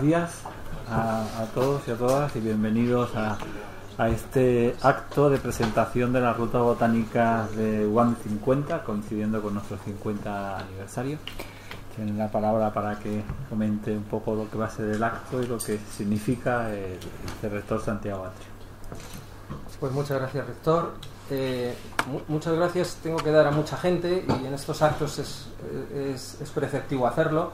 buenos días a, todos y a todas y bienvenidos a, este acto de presentación de la ruta botánica de UAM 50, coincidiendo con nuestro 50 aniversario. Tienen la palabra para que comente un poco lo que va a ser el acto y lo que significa el, rector Santiago Atrio. Pues muchas gracias, rector. Eh, muchas gracias tengo que dar a mucha gente y en estos actos es, es, es preceptivo hacerlo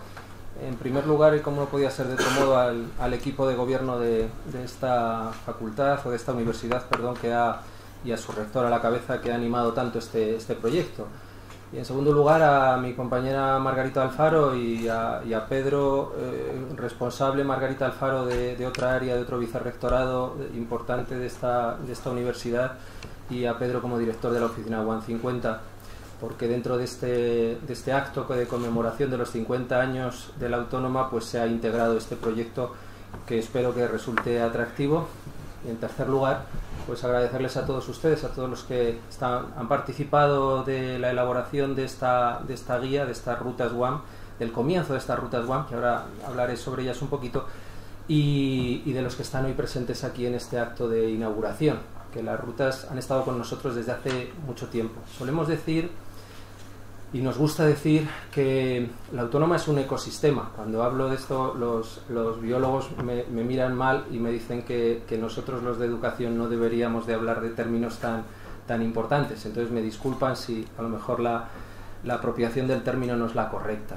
en primer lugar, y como no podía ser de otro modo, al, equipo de gobierno de, esta facultad o de esta universidad, perdón, que ha, y a su rector a la cabeza que ha animado tanto este, este proyecto. Y en segundo lugar, a mi compañera Margarita Alfaro y a, Pedro, eh, responsable Margarita Alfaro de, otra área, de otro vicerrectorado importante de esta, de esta universidad, y a Pedro como director de la oficina One 50 porque dentro de este, de este acto de conmemoración de los 50 años de la autónoma pues se ha integrado este proyecto que espero que resulte atractivo. Y en tercer lugar, pues agradecerles a todos ustedes, a todos los que están, han participado de la elaboración de esta, de esta guía, de estas rutas WAM, del comienzo de estas rutas WAM, que ahora hablaré sobre ellas un poquito, y, y de los que están hoy presentes aquí en este acto de inauguración, que las rutas han estado con nosotros desde hace mucho tiempo. Solemos decir y nos gusta decir que la autónoma es un ecosistema. Cuando hablo de esto, los, los biólogos me, miran mal y me dicen que, que, nosotros los de educación no deberíamos de hablar de términos tan, tan importantes. Entonces me disculpan si a lo mejor la, la apropiación del término no es la correcta.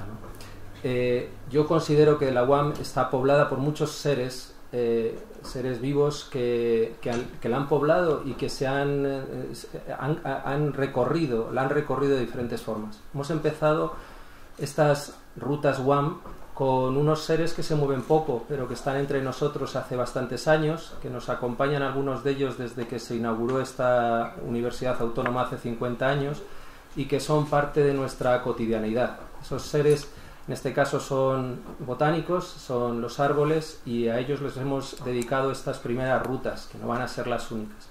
Eh, yo considero que la UAM está poblada por muchos seres eh, seres vivos que, que, la han poblado y que se han, eh, han, recorrido, la han recorrido de diferentes formas. Hemos empezado estas rutas WAM con unos seres que se mueven poco, pero que están entre nosotros hace bastantes años, que nos acompañan algunos de ellos desde que se inauguró esta Universidad Autónoma hace 50 años y que son parte de nuestra cotidianidad. Esos seres en este caso son botánicos, son los árboles y a ellos les hemos dedicado estas primeras rutas, que no van a ser las únicas.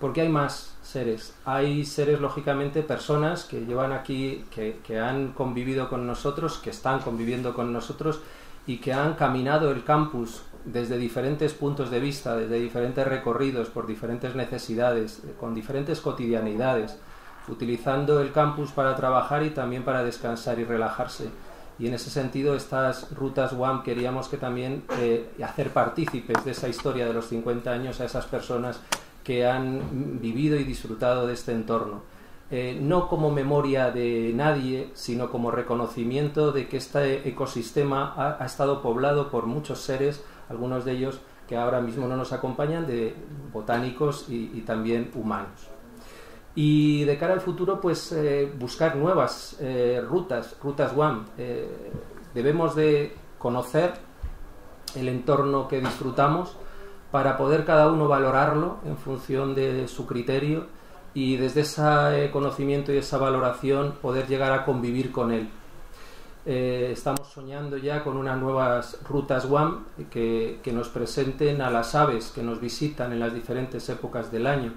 Porque hay más seres. Hay seres, lógicamente, personas que llevan aquí, que, han convivido con nosotros, que están conviviendo con nosotros y que han caminado el campus desde diferentes puntos de vista, desde diferentes recorridos, por diferentes necesidades, con diferentes cotidianidades, utilizando el campus para trabajar y también para descansar y relajarse y en ese sentido estas rutas WAM queríamos que también eh, hacer partícipes de esa historia de los 50 años a esas personas que han vivido y disfrutado de este entorno. Eh, no como memoria de nadie, sino como reconocimiento de que este ecosistema ha, estado poblado por muchos seres, algunos de ellos que ahora mismo no nos acompañan, de botánicos y también humanos y de cara al futuro pues eh, buscar nuevas eh, rutas, rutas WAM. Eh, debemos de conocer el entorno que disfrutamos para poder cada uno valorarlo en función de su criterio y desde ese conocimiento y esa valoración poder llegar a convivir con él. estamos soñando ya con unas nuevas rutas WAM que nos presenten a las aves que nos visitan en las diferentes épocas del año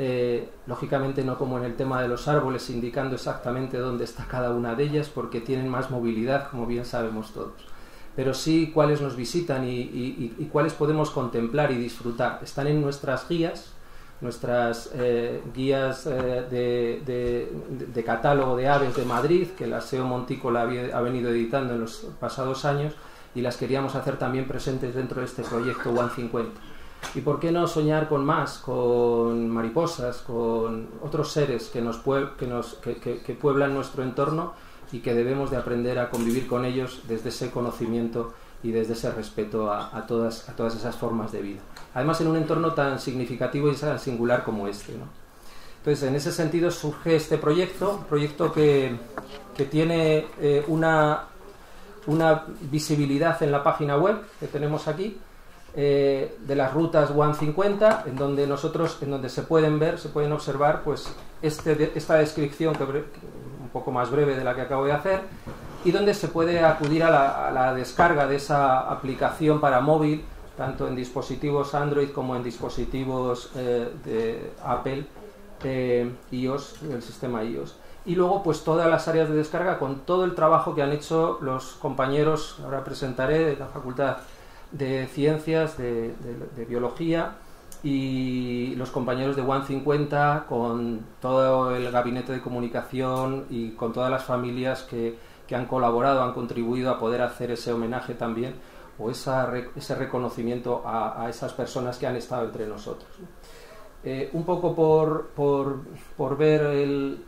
eh, lógicamente no como en el tema de los árboles, indicando exactamente dónde está cada una de ellas, porque tienen más movilidad, como bien sabemos todos. Pero sí cuáles nos visitan y, cuáles podemos contemplar y disfrutar. Están en nuestras guías, nuestras eh, guías eh, de, catálogo de aves de Madrid, que la SEO Montícola ha venido editando en los pasados años, y las queríamos hacer también presentes dentro de este proyecto One 50 ¿Y por qué no soñar con más, con mariposas, con otros seres que, nos, que, nos que, pueblan nuestro entorno y que debemos de aprender a convivir con ellos desde ese conocimiento y desde ese respeto a, todas, a todas esas formas de vida? Además, en un entorno tan significativo y singular como este. ¿no? Entonces, en ese sentido surge este proyecto, proyecto que, que tiene eh, una, una visibilidad en la página web que tenemos aquí eh, de las rutas One 50 en donde nosotros, en donde se pueden ver, se pueden observar, pues este, esta descripción que, un poco más breve de la que acabo de hacer y donde se puede acudir a la, descarga de esa aplicación para móvil, tanto en dispositivos Android como en dispositivos eh, de Apple eh, iOS, el sistema iOS. Y luego, pues todas las áreas de descarga con todo el trabajo que han hecho los compañeros, ahora presentaré, de la Facultad de ciencias, de, biología y los compañeros de One 50 con todo el gabinete de comunicación y con todas las familias que, que han colaborado, han contribuido a poder hacer ese homenaje también o ese reconocimiento a, a, esas personas que han estado entre nosotros. Eh, un poco por, por, por ver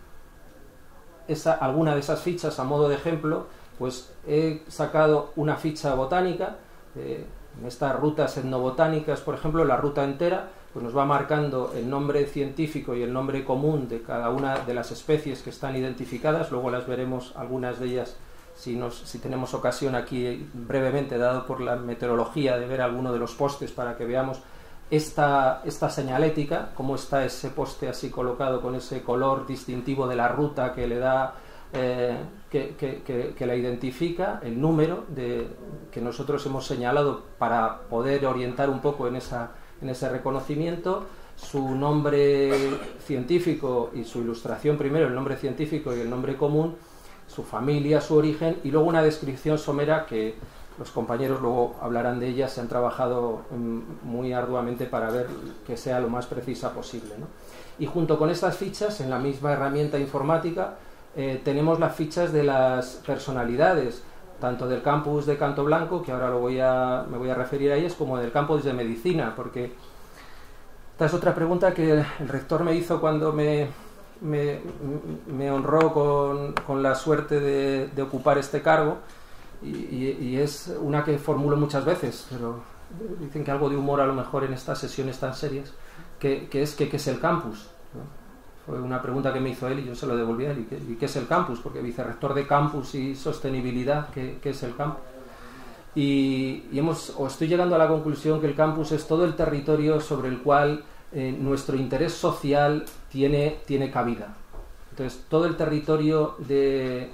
esa, alguna de esas fichas a modo de ejemplo, pues he sacado una ficha botánica, eh, en estas rutas etnobotánicas, por ejemplo, la ruta entera, pues nos va marcando el nombre científico y el nombre común de cada una de las especies que están identificadas, luego las veremos algunas de ellas si, nos, si tenemos ocasión aquí brevemente, dado por la meteorología, de ver alguno de los postes para que veamos esta, esta señalética, cómo está ese poste así colocado con ese color distintivo de la ruta que le da, eh, que, que, que, la identifica, el número de, que nosotros hemos señalado para poder orientar un poco en, esa, en ese reconocimiento, su nombre científico y su ilustración primero, el nombre científico y el nombre común, su familia, su origen y luego una descripción somera que los compañeros luego hablarán de ella, se han trabajado mm, muy arduamente para ver que sea lo más precisa posible. Y junto con estas fichas, en la misma herramienta informática, eh, tenemos las fichas de las personalidades, tanto del campus de Canto Blanco, que ahora lo voy a, me voy a referir a ellas, como del campus de medicina, porque esta es otra pregunta que el rector me hizo cuando me, me, honró con, con, la suerte de, ocupar este cargo y, es una que formulo muchas veces, pero dicen que algo de humor a lo mejor en estas sesiones tan serias, que, es que qué es el campus. Fue una pregunta que me hizo él y yo se lo devolví a él. ¿Y qué, es el campus? Porque vicerrector de campus y sostenibilidad, ¿qué, es el campus? Y, hemos, o estoy llegando a la conclusión que el campus es todo el territorio sobre el cual eh, nuestro interés social tiene, tiene cabida. Entonces, todo el territorio de,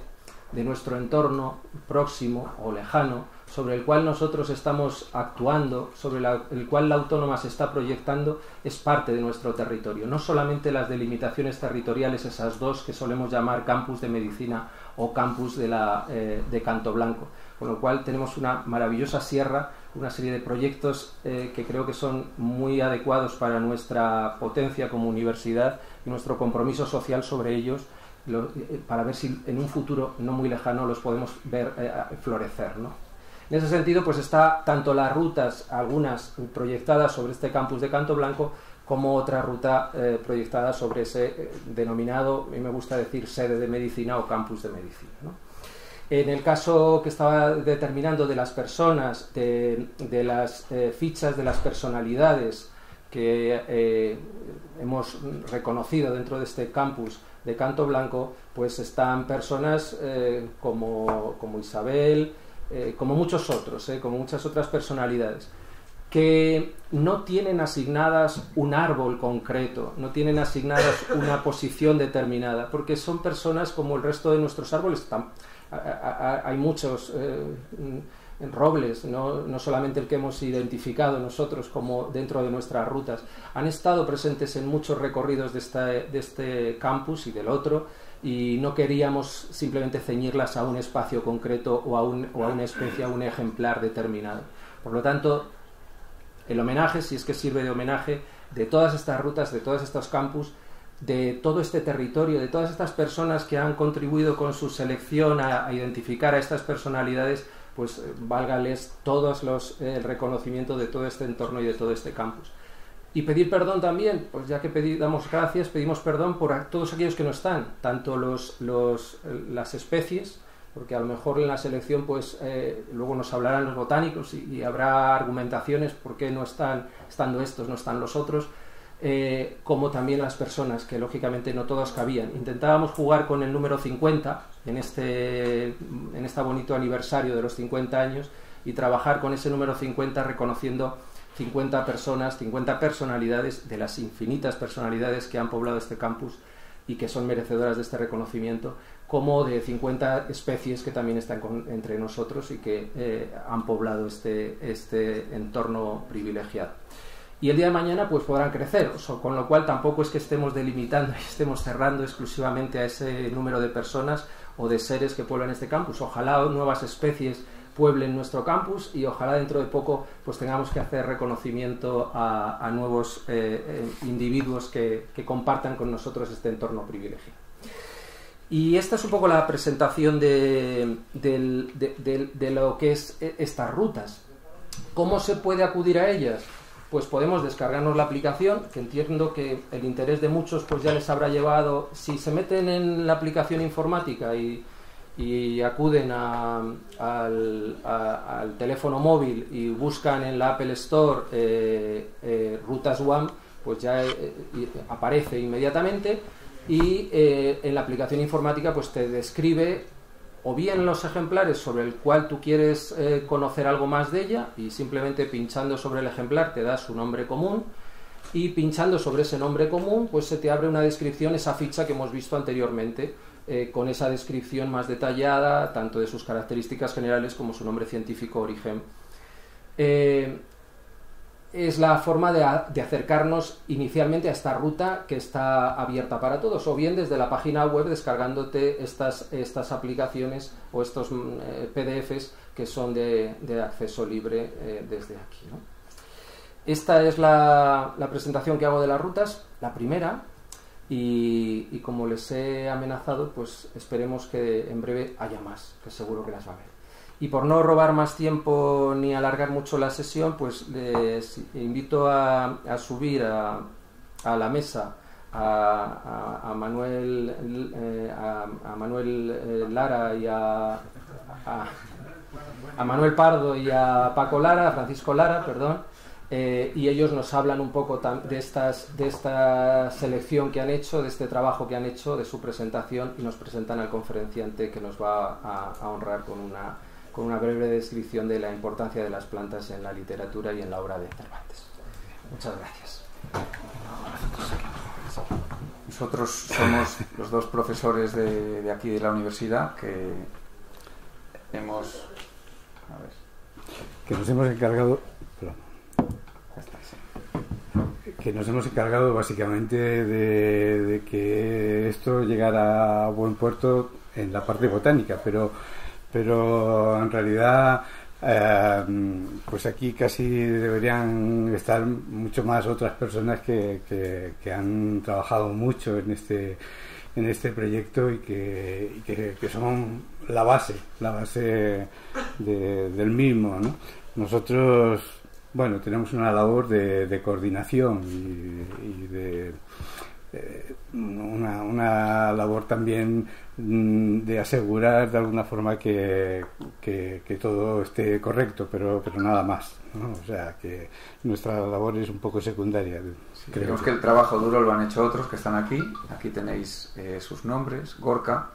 de nuestro entorno próximo o lejano, sobre el cual nosotros estamos actuando, sobre el cual la autónoma se está proyectando, es parte de nuestro territorio. No solamente las delimitaciones territoriales, esas dos que solemos llamar campus de medicina o campus de, la, eh, de Canto Blanco, con lo cual tenemos una maravillosa sierra, una serie de proyectos eh, que creo que son muy adecuados para nuestra potencia como universidad y nuestro compromiso social sobre ellos eh, para ver si en un futuro no muy lejano los podemos ver florecer. En ese sentido, pues está tanto las rutas, algunas proyectadas sobre este campus de Canto Blanco, como otra ruta eh, proyectada sobre ese denominado, a mí me gusta decir, sede de medicina o campus de medicina. En el caso que estaba determinando de las personas, de, las fichas de las personalidades que hemos reconocido dentro de este campus, de Canto Blanco, pues están personas eh, como, como, Isabel, eh, como muchos otros, eh, como muchas otras personalidades, que no tienen asignadas un árbol concreto, no tienen asignadas una posición determinada, porque son personas como el resto de nuestros árboles. Hay muchos en robles, no, solamente el que hemos identificado nosotros como dentro de nuestras rutas, han estado presentes en muchos recorridos de, esta, de este campus y del otro y no queríamos simplemente ceñirlas a un espacio concreto o a, un, o a una especie, a un ejemplar determinado. Por lo tanto, el homenaje, si es que sirve de homenaje, de todas estas rutas, de todos estos campus, de todo este territorio, de todas estas personas que han contribuido con su selección a, identificar a estas personalidades, pues eh, válgales todos los, eh, el reconocimiento de todo este entorno y de todo este campus. Y pedir perdón también, pues ya que damos gracias, pedimos perdón por todos aquellos que no están, tanto los, los, las especies, porque a lo mejor en la selección pues eh, luego nos hablarán los botánicos y, habrá argumentaciones por qué no están estando estos, no están los otros, eh, como también las personas, que lógicamente no todas cabían. Intentábamos jugar con el número 50 en este, en este bonito aniversario de los 50 años y trabajar con ese número 50 reconociendo 50 personas, 50 personalidades de las infinitas personalidades que han poblado este campus y que son merecedoras de este reconocimiento, como de 50 especies que también están entre nosotros y que eh, han poblado este, este entorno privilegiado y el día de mañana pues podrán crecer, con lo cual tampoco es que estemos delimitando y estemos cerrando exclusivamente a ese número de personas o de seres que pueblan este campus. Ojalá nuevas especies pueblen nuestro campus y ojalá dentro de poco pues tengamos que hacer reconocimiento a, nuevos eh, eh, individuos que, compartan con nosotros este entorno privilegiado. Y esta es un poco la presentación de, de, lo que es estas rutas. ¿Cómo se puede acudir a ellas? Pues podemos descargarnos la aplicación, que entiendo que el interés de muchos pues ya les habrá llevado, si se meten en la aplicación informática y y acuden al, teléfono móvil y buscan en la Apple Store eh, eh, Rutas One, pues ya eh, aparece inmediatamente y en la aplicación informática pues te describe o bien los ejemplares sobre el cual tú quieres conocer algo más de ella y simplemente pinchando sobre el ejemplar te da su nombre común y pinchando sobre ese nombre común pues se te abre una descripción, esa ficha que hemos visto anteriormente eh, con esa descripción más detallada, tanto de sus características generales como su nombre científico, origen. Eh, es la forma de, acercarnos inicialmente a esta ruta que está abierta para todos, o bien desde la página web descargándote estas, estas aplicaciones o estos mm, eh, PDFs que son de, acceso libre desde aquí. Esta es la presentación que hago de las rutas. La primera, y, como les he amenazado, pues esperemos que en breve haya más, que seguro que las va a haber. Y por no robar más tiempo ni alargar mucho la sesión, pues les invito a, subir a, la mesa a, Manuel, eh, a, Manuel eh, Lara y a, a Manuel Pardo y a Paco Lara, a Francisco Lara, perdón eh, y ellos nos hablan un poco de, estas, de esta selección que han hecho, de este trabajo que han hecho, de su presentación y nos presentan al conferenciante que nos va a, honrar con una, con una breve descripción de la importancia de las plantas en la literatura y en la obra de Cervantes. Muchas gracias. Nosotros somos los dos profesores de, de aquí de la universidad que hemos... A ver. Que nos hemos encargado que nos hemos encargado básicamente de, que esto llegara a buen puerto en la parte botánica, pero, pero en realidad eh, pues aquí casi deberían estar mucho más otras personas que, que, han trabajado mucho en este en este proyecto y que, que, son la base, la base del mismo. ¿no? Nosotros bueno, tenemos una labor de, coordinación y, de eh, una, labor también mm, de asegurar de alguna forma que, todo esté correcto, pero, pero nada más. O sea, que nuestra labor es un poco secundaria. creemos que el trabajo duro lo han hecho otros que están aquí. Aquí tenéis eh, sus nombres. Gorka,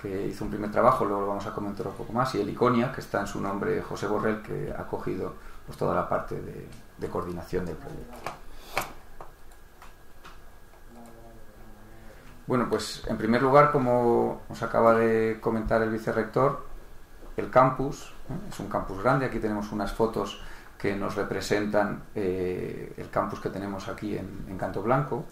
que hizo un primer trabajo, luego lo vamos a comentar un poco más, y el Iconia, que está en su nombre José Borrell, que ha cogido pues toda la parte de, coordinación del proyecto. Bueno, pues en primer lugar, como nos acaba de comentar el vicerrector, el campus ¿eh? es un campus grande. Aquí tenemos unas fotos que nos representan eh, el campus que tenemos aquí en, Canto Blanco.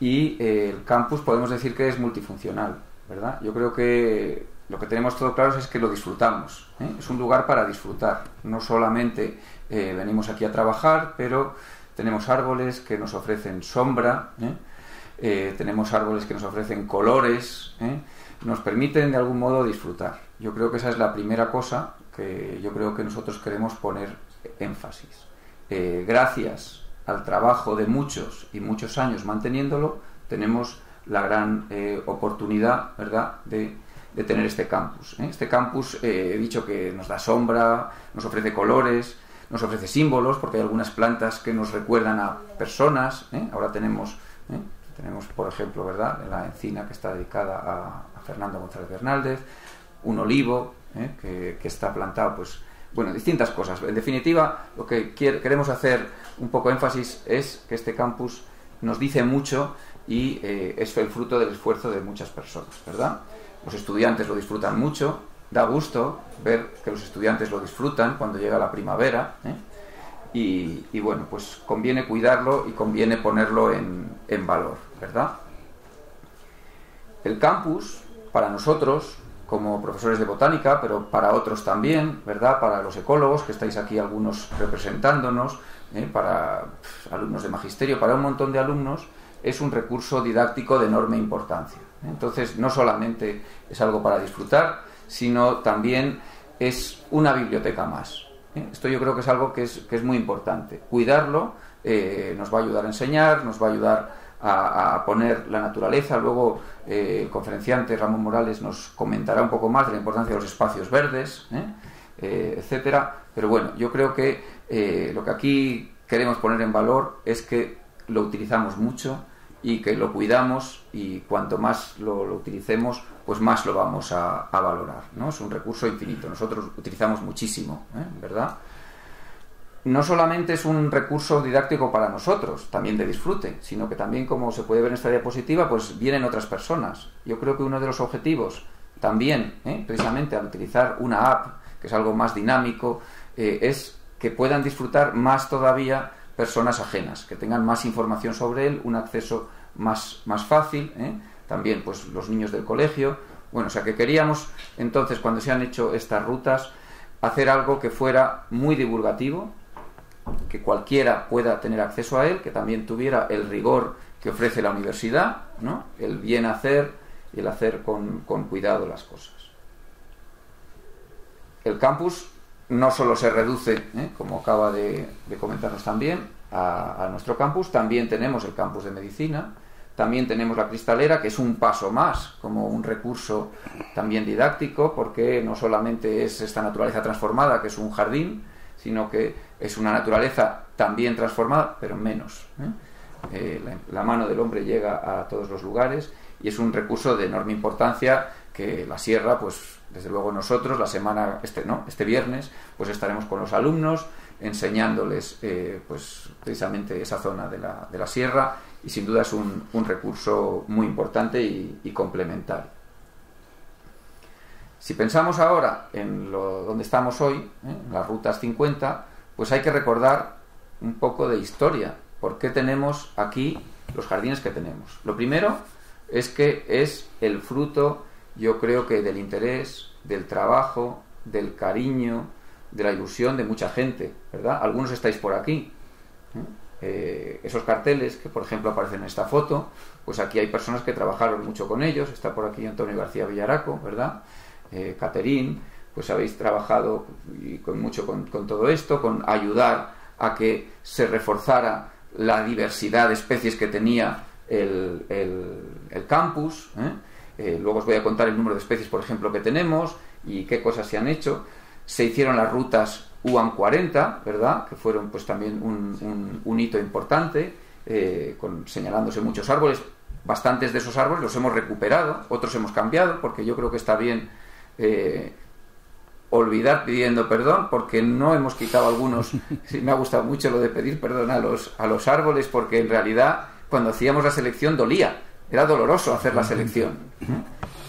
Y eh, el campus podemos decir que es multifuncional, ¿verdad? Yo creo que lo que tenemos todo claro es que lo disfrutamos. Es un lugar para disfrutar, no solamente eh, venimos aquí a trabajar, pero tenemos árboles que nos ofrecen sombra, ¿eh? Eh, tenemos árboles que nos ofrecen colores, nos permiten de algún modo disfrutar. Yo creo que esa es la primera cosa que yo creo que nosotros queremos poner énfasis. gracias al trabajo de muchos y muchos años manteniéndolo, tenemos la gran oportunidad, ¿verdad?, de de tener este campus. Este campus, he dicho que nos da sombra, nos ofrece colores, nos ofrece símbolos, porque hay algunas plantas que nos recuerdan a personas. ¿eh? Ahora tenemos, ¿eh? tenemos, por ejemplo, ¿verdad? la encina que está dedicada a, Fernando González Bernaldez, un olivo ¿eh? que, está plantado, pues, bueno, distintas cosas. En definitiva, lo que queremos hacer un poco énfasis es que este campus nos dice mucho y es el fruto del esfuerzo de muchas personas, ¿verdad? Los estudiantes lo disfrutan mucho, da gusto ver que los estudiantes lo disfrutan cuando llega la primavera. ¿eh? Y, bueno, pues conviene cuidarlo y conviene ponerlo en, valor, ¿verdad? El campus, para nosotros, como profesores de botánica, pero para otros también, ¿verdad? Para los ecólogos, que estáis aquí algunos representándonos, ¿eh? para alumnos de magisterio, para un montón de alumnos, es un recurso didáctico de enorme importancia. ¿Eh? Entonces, no solamente es algo para disfrutar, sino también es una biblioteca más. ¿eh? Esto yo creo que es algo que es, que es muy importante. Cuidarlo nos va a ayudar a enseñar, nos va a ayudar a, poner la naturaleza. Luego eh, el conferenciante Ramón Morales nos comentará un poco más de la importancia de los espacios verdes, ¿eh? Eh, etcétera. Pero bueno, yo creo que lo que aquí queremos poner en valor es que lo utilizamos mucho y que lo cuidamos y cuanto más lo, utilicemos, pues más lo vamos a, valorar. ¿no? Es un recurso infinito. Nosotros utilizamos muchísimo, ¿verdad? no solamente es un recurso didáctico para nosotros, también de disfrute, sino que también, como se puede ver en esta diapositiva, pues vienen otras personas. Yo creo que uno de los objetivos también, ¿eh? precisamente al utilizar una app, que es algo más dinámico, eh, es que puedan disfrutar más todavía personas ajenas, que tengan más información sobre él, un acceso más, más fácil, ¿eh? también pues los niños del colegio. Bueno, o sea que queríamos entonces, cuando se han hecho estas rutas, hacer algo que fuera muy divulgativo, que cualquiera pueda tener acceso a él, que también tuviera el rigor que ofrece la universidad, ¿no? el bien hacer y el hacer con, cuidado las cosas. El campus no solo se reduce, ¿eh? como acaba de, comentarnos también, a, nuestro campus, también tenemos el campus de medicina, también tenemos la cristalera, que es un paso más, como un recurso también didáctico, porque no solamente es esta naturaleza transformada, que es un jardín, sino que es una naturaleza también transformada, pero menos. ¿eh? Eh, la, mano del hombre llega a todos los lugares y es un recurso de enorme importancia que la sierra, pues desde luego nosotros, la semana, este, ¿no? este viernes, pues estaremos con los alumnos enseñándoles eh, pues precisamente esa zona de la, de la, sierra y sin duda es un, un recurso muy importante y complementario. Si pensamos ahora en lo, donde estamos hoy, ¿eh? en las rutas 50, pues hay que recordar un poco de historia. ¿Por qué tenemos aquí los jardines que tenemos? Lo primero es que es el fruto, yo creo que del interés, del trabajo, del cariño, de la ilusión de mucha gente, ¿verdad? Algunos estáis por aquí. ¿eh? Esos carteles que, por ejemplo, aparecen en esta foto, pues aquí hay personas que trabajaron mucho con ellos. Está por aquí Antonio García Villaraco, ¿verdad? eh, pues habéis trabajado y con mucho con, todo esto, con ayudar a que se reforzara la diversidad de especies que tenía el, el, campus. ¿eh? Eh, luego os voy a contar el número de especies, por ejemplo, que tenemos y qué cosas se han hecho. Se hicieron las rutas UAM 40, ¿verdad? Que fueron pues también un, un, hito importante, eh, con, señalándose muchos árboles. Bastantes de esos árboles los hemos recuperado, otros hemos cambiado, porque yo creo que está bien eh, olvidar pidiendo perdón, porque no hemos quitado algunos. me ha gustado mucho lo de pedir perdón a los, a los árboles, porque en realidad cuando hacíamos la selección dolía, era doloroso hacer la selección.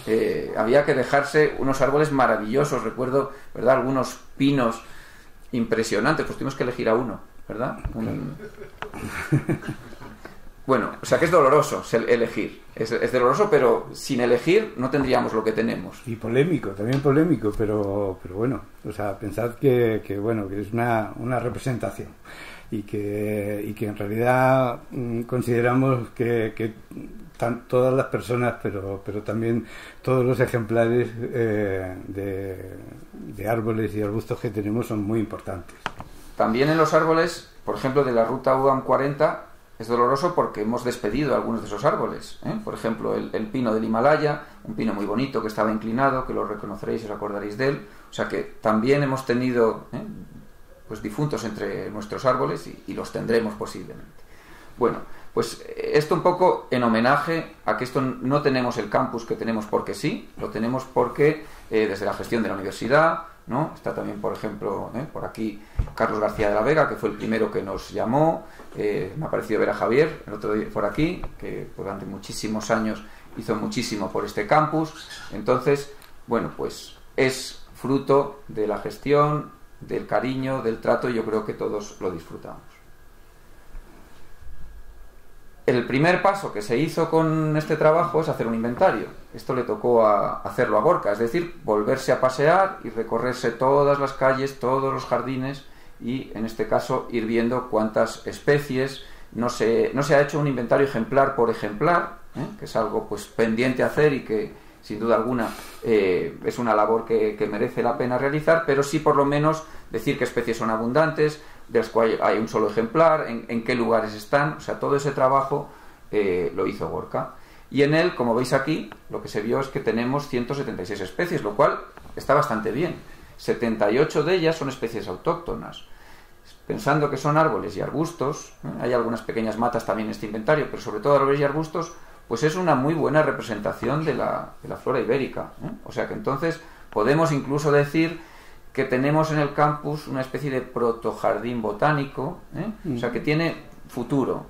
Eh, había que dejarse unos árboles maravillosos, recuerdo, ¿verdad? Algunos pinos impresionantes, pues tuvimos que elegir a uno, ¿verdad? Bueno, o sea que es doloroso elegir. Es, doloroso, pero sin elegir no tendríamos lo que tenemos. Y polémico, también polémico, pero, pero bueno, o sea, pensad que, que bueno, que es una, una representación y que, y que en realidad mm, consideramos que, que todas las personas, pero, pero también todos los ejemplares eh, de, árboles y arbustos que tenemos son muy importantes. También en los árboles, por ejemplo, de la ruta UAM 40, es doloroso porque hemos despedido algunos de esos árboles. ¿eh? Por ejemplo, el, pino del Himalaya, un pino muy bonito que estaba inclinado, que lo reconoceréis y os acordaréis de él. O sea que también hemos tenido ¿eh? pues difuntos entre nuestros árboles y, los tendremos posiblemente. Bueno, pues esto un poco en homenaje a que esto no tenemos el campus que tenemos porque sí, lo tenemos porque eh, desde la gestión de la universidad, ¿no? Está también, por ejemplo, ¿eh? por aquí Carlos García de la Vega, que fue el primero que nos llamó. Eh, me ha parecido ver a Javier, el otro día por aquí, que durante muchísimos años hizo muchísimo por este campus. Entonces, bueno, pues es fruto de la gestión, del cariño, del trato, y yo creo que todos lo disfrutamos. El primer paso que se hizo con este trabajo es hacer un inventario. Esto le tocó a hacerlo a Gorka, es decir, volverse a pasear y recorrerse todas las calles, todos los jardines y en este caso ir viendo cuántas especies. No se, no se ha hecho un inventario ejemplar por ejemplar, ¿eh? que es algo pues pendiente a hacer y que sin duda alguna eh, es una labor que, merece la pena realizar, pero sí por lo menos decir qué especies son abundantes, de las cuales hay un solo ejemplar, en, qué lugares están, o sea, todo ese trabajo eh, lo hizo Gorka. Y en él, como veis aquí, lo que se vio es que tenemos 176 especies, lo cual está bastante bien. 78 de ellas son especies autóctonas. Pensando que son árboles y arbustos, ¿eh? hay algunas pequeñas matas también en este inventario, pero sobre todo árboles y arbustos, pues es una muy buena representación de la, de la flora ibérica. ¿eh? O sea que entonces podemos incluso decir que tenemos en el campus una especie de protojardín botánico, ¿eh? o sea que tiene futuro.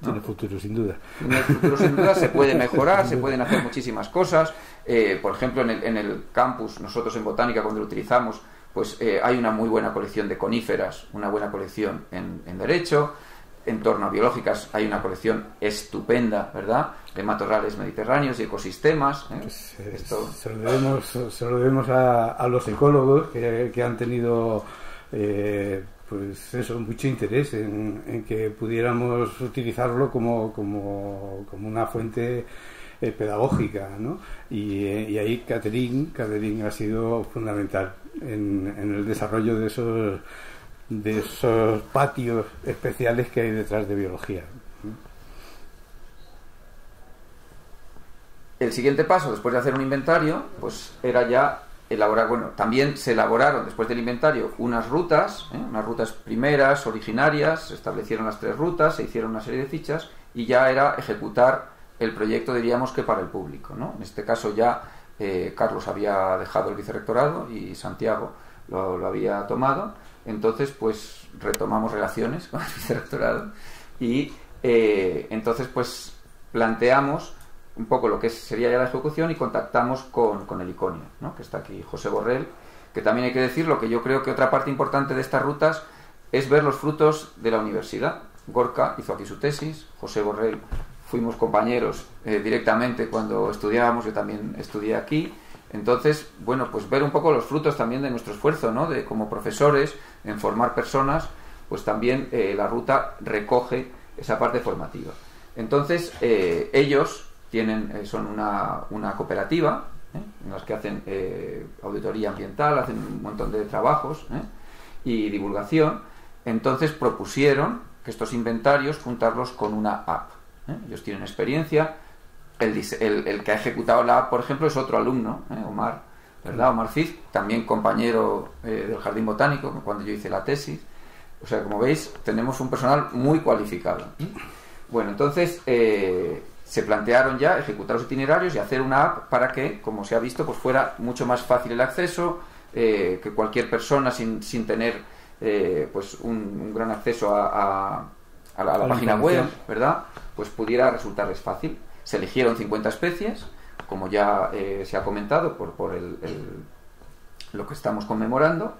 Tiene futuro, sin duda. Tiene futuro, sin duda, se puede mejorar, se pueden hacer muchísimas cosas. Eh, por ejemplo, en el, en el, campus, nosotros en botánica, cuando lo utilizamos, pues eh, hay una muy buena colección de coníferas, una buena colección en, en derecho en torno a biológicas hay una colección estupenda, ¿verdad? De matorrales mediterráneos y ecosistemas. ¿eh? Pues, eh, se, lo debemos, a, los ecólogos que, han tenido eh, pues eso, mucho interés en, que pudiéramos utilizarlo como, como, una fuente pedagógica, ¿no? Y, ahí Catherine, Catherine ha sido fundamental en, en el desarrollo de esos de esos patios especiales que hay detrás de biología. El siguiente paso, después de hacer un inventario, pues era ya elaborar, bueno, también se elaboraron después del inventario unas rutas, ¿eh? unas rutas primeras, originarias, se establecieron las tres rutas, se hicieron una serie de fichas y ya era ejecutar el proyecto, diríamos que para el público. ¿no? En este caso ya eh, Carlos había dejado el vicerrectorado y Santiago lo, lo había tomado entonces, pues retomamos relaciones con el vicerrectorado y eh, entonces, pues planteamos un poco lo que sería ya la ejecución y contactamos con, con el Iconio, ¿no? que está aquí José Borrell, que también hay que decirlo, que yo creo que otra parte importante de estas rutas es ver los frutos de la universidad. Gorka hizo aquí su tesis, José Borrell fuimos compañeros eh, directamente cuando estudiábamos, yo también estudié aquí, entonces, bueno, pues ver un poco los frutos también de nuestro esfuerzo, ¿no? De como profesores en formar personas, pues también eh, la ruta recoge esa parte formativa. Entonces, eh, ellos tienen, eh, son una, una cooperativa en las que hacen auditoría ambiental, hacen un montón de trabajos y divulgación. Entonces propusieron que estos inventarios juntarlos con una app. Ellos tienen experiencia, el, que ha ejecutado la app, por ejemplo, es otro alumno, ¿eh? Omar, ¿verdad? Omar Fiz, también compañero eh, del Jardín Botánico cuando yo hice la tesis. O sea, como veis, tenemos un personal muy cualificado. Bueno, entonces eh, se plantearon ya ejecutar los itinerarios y hacer una app para que, como se ha visto, pues fuera mucho más fácil el acceso, que cualquier persona sin, sin tener pues un, gran acceso a, a la, página web, ¿verdad? Pues pudiera resultarles fácil. Se eligieron 50 especies, como ya eh, se ha comentado por, por el, lo que estamos conmemorando,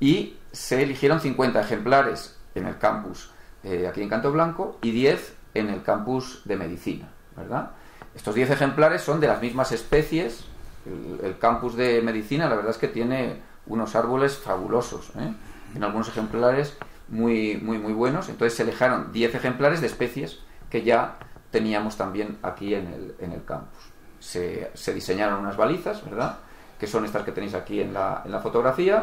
y se eligieron 50 ejemplares en el campus eh, aquí en Canto Blanco y 10 en el campus de medicina, ¿verdad? Estos 10 ejemplares son de las mismas especies. El, campus de medicina, la verdad es que tiene unos árboles fabulosos, ¿eh? en algunos ejemplares muy, muy, muy buenos. Entonces se eligieron 10 ejemplares de especies que ya teníamos también aquí en el, en el campus. Se, se, diseñaron unas balizas, ¿verdad? Que son estas que tenéis aquí en la, en la fotografía.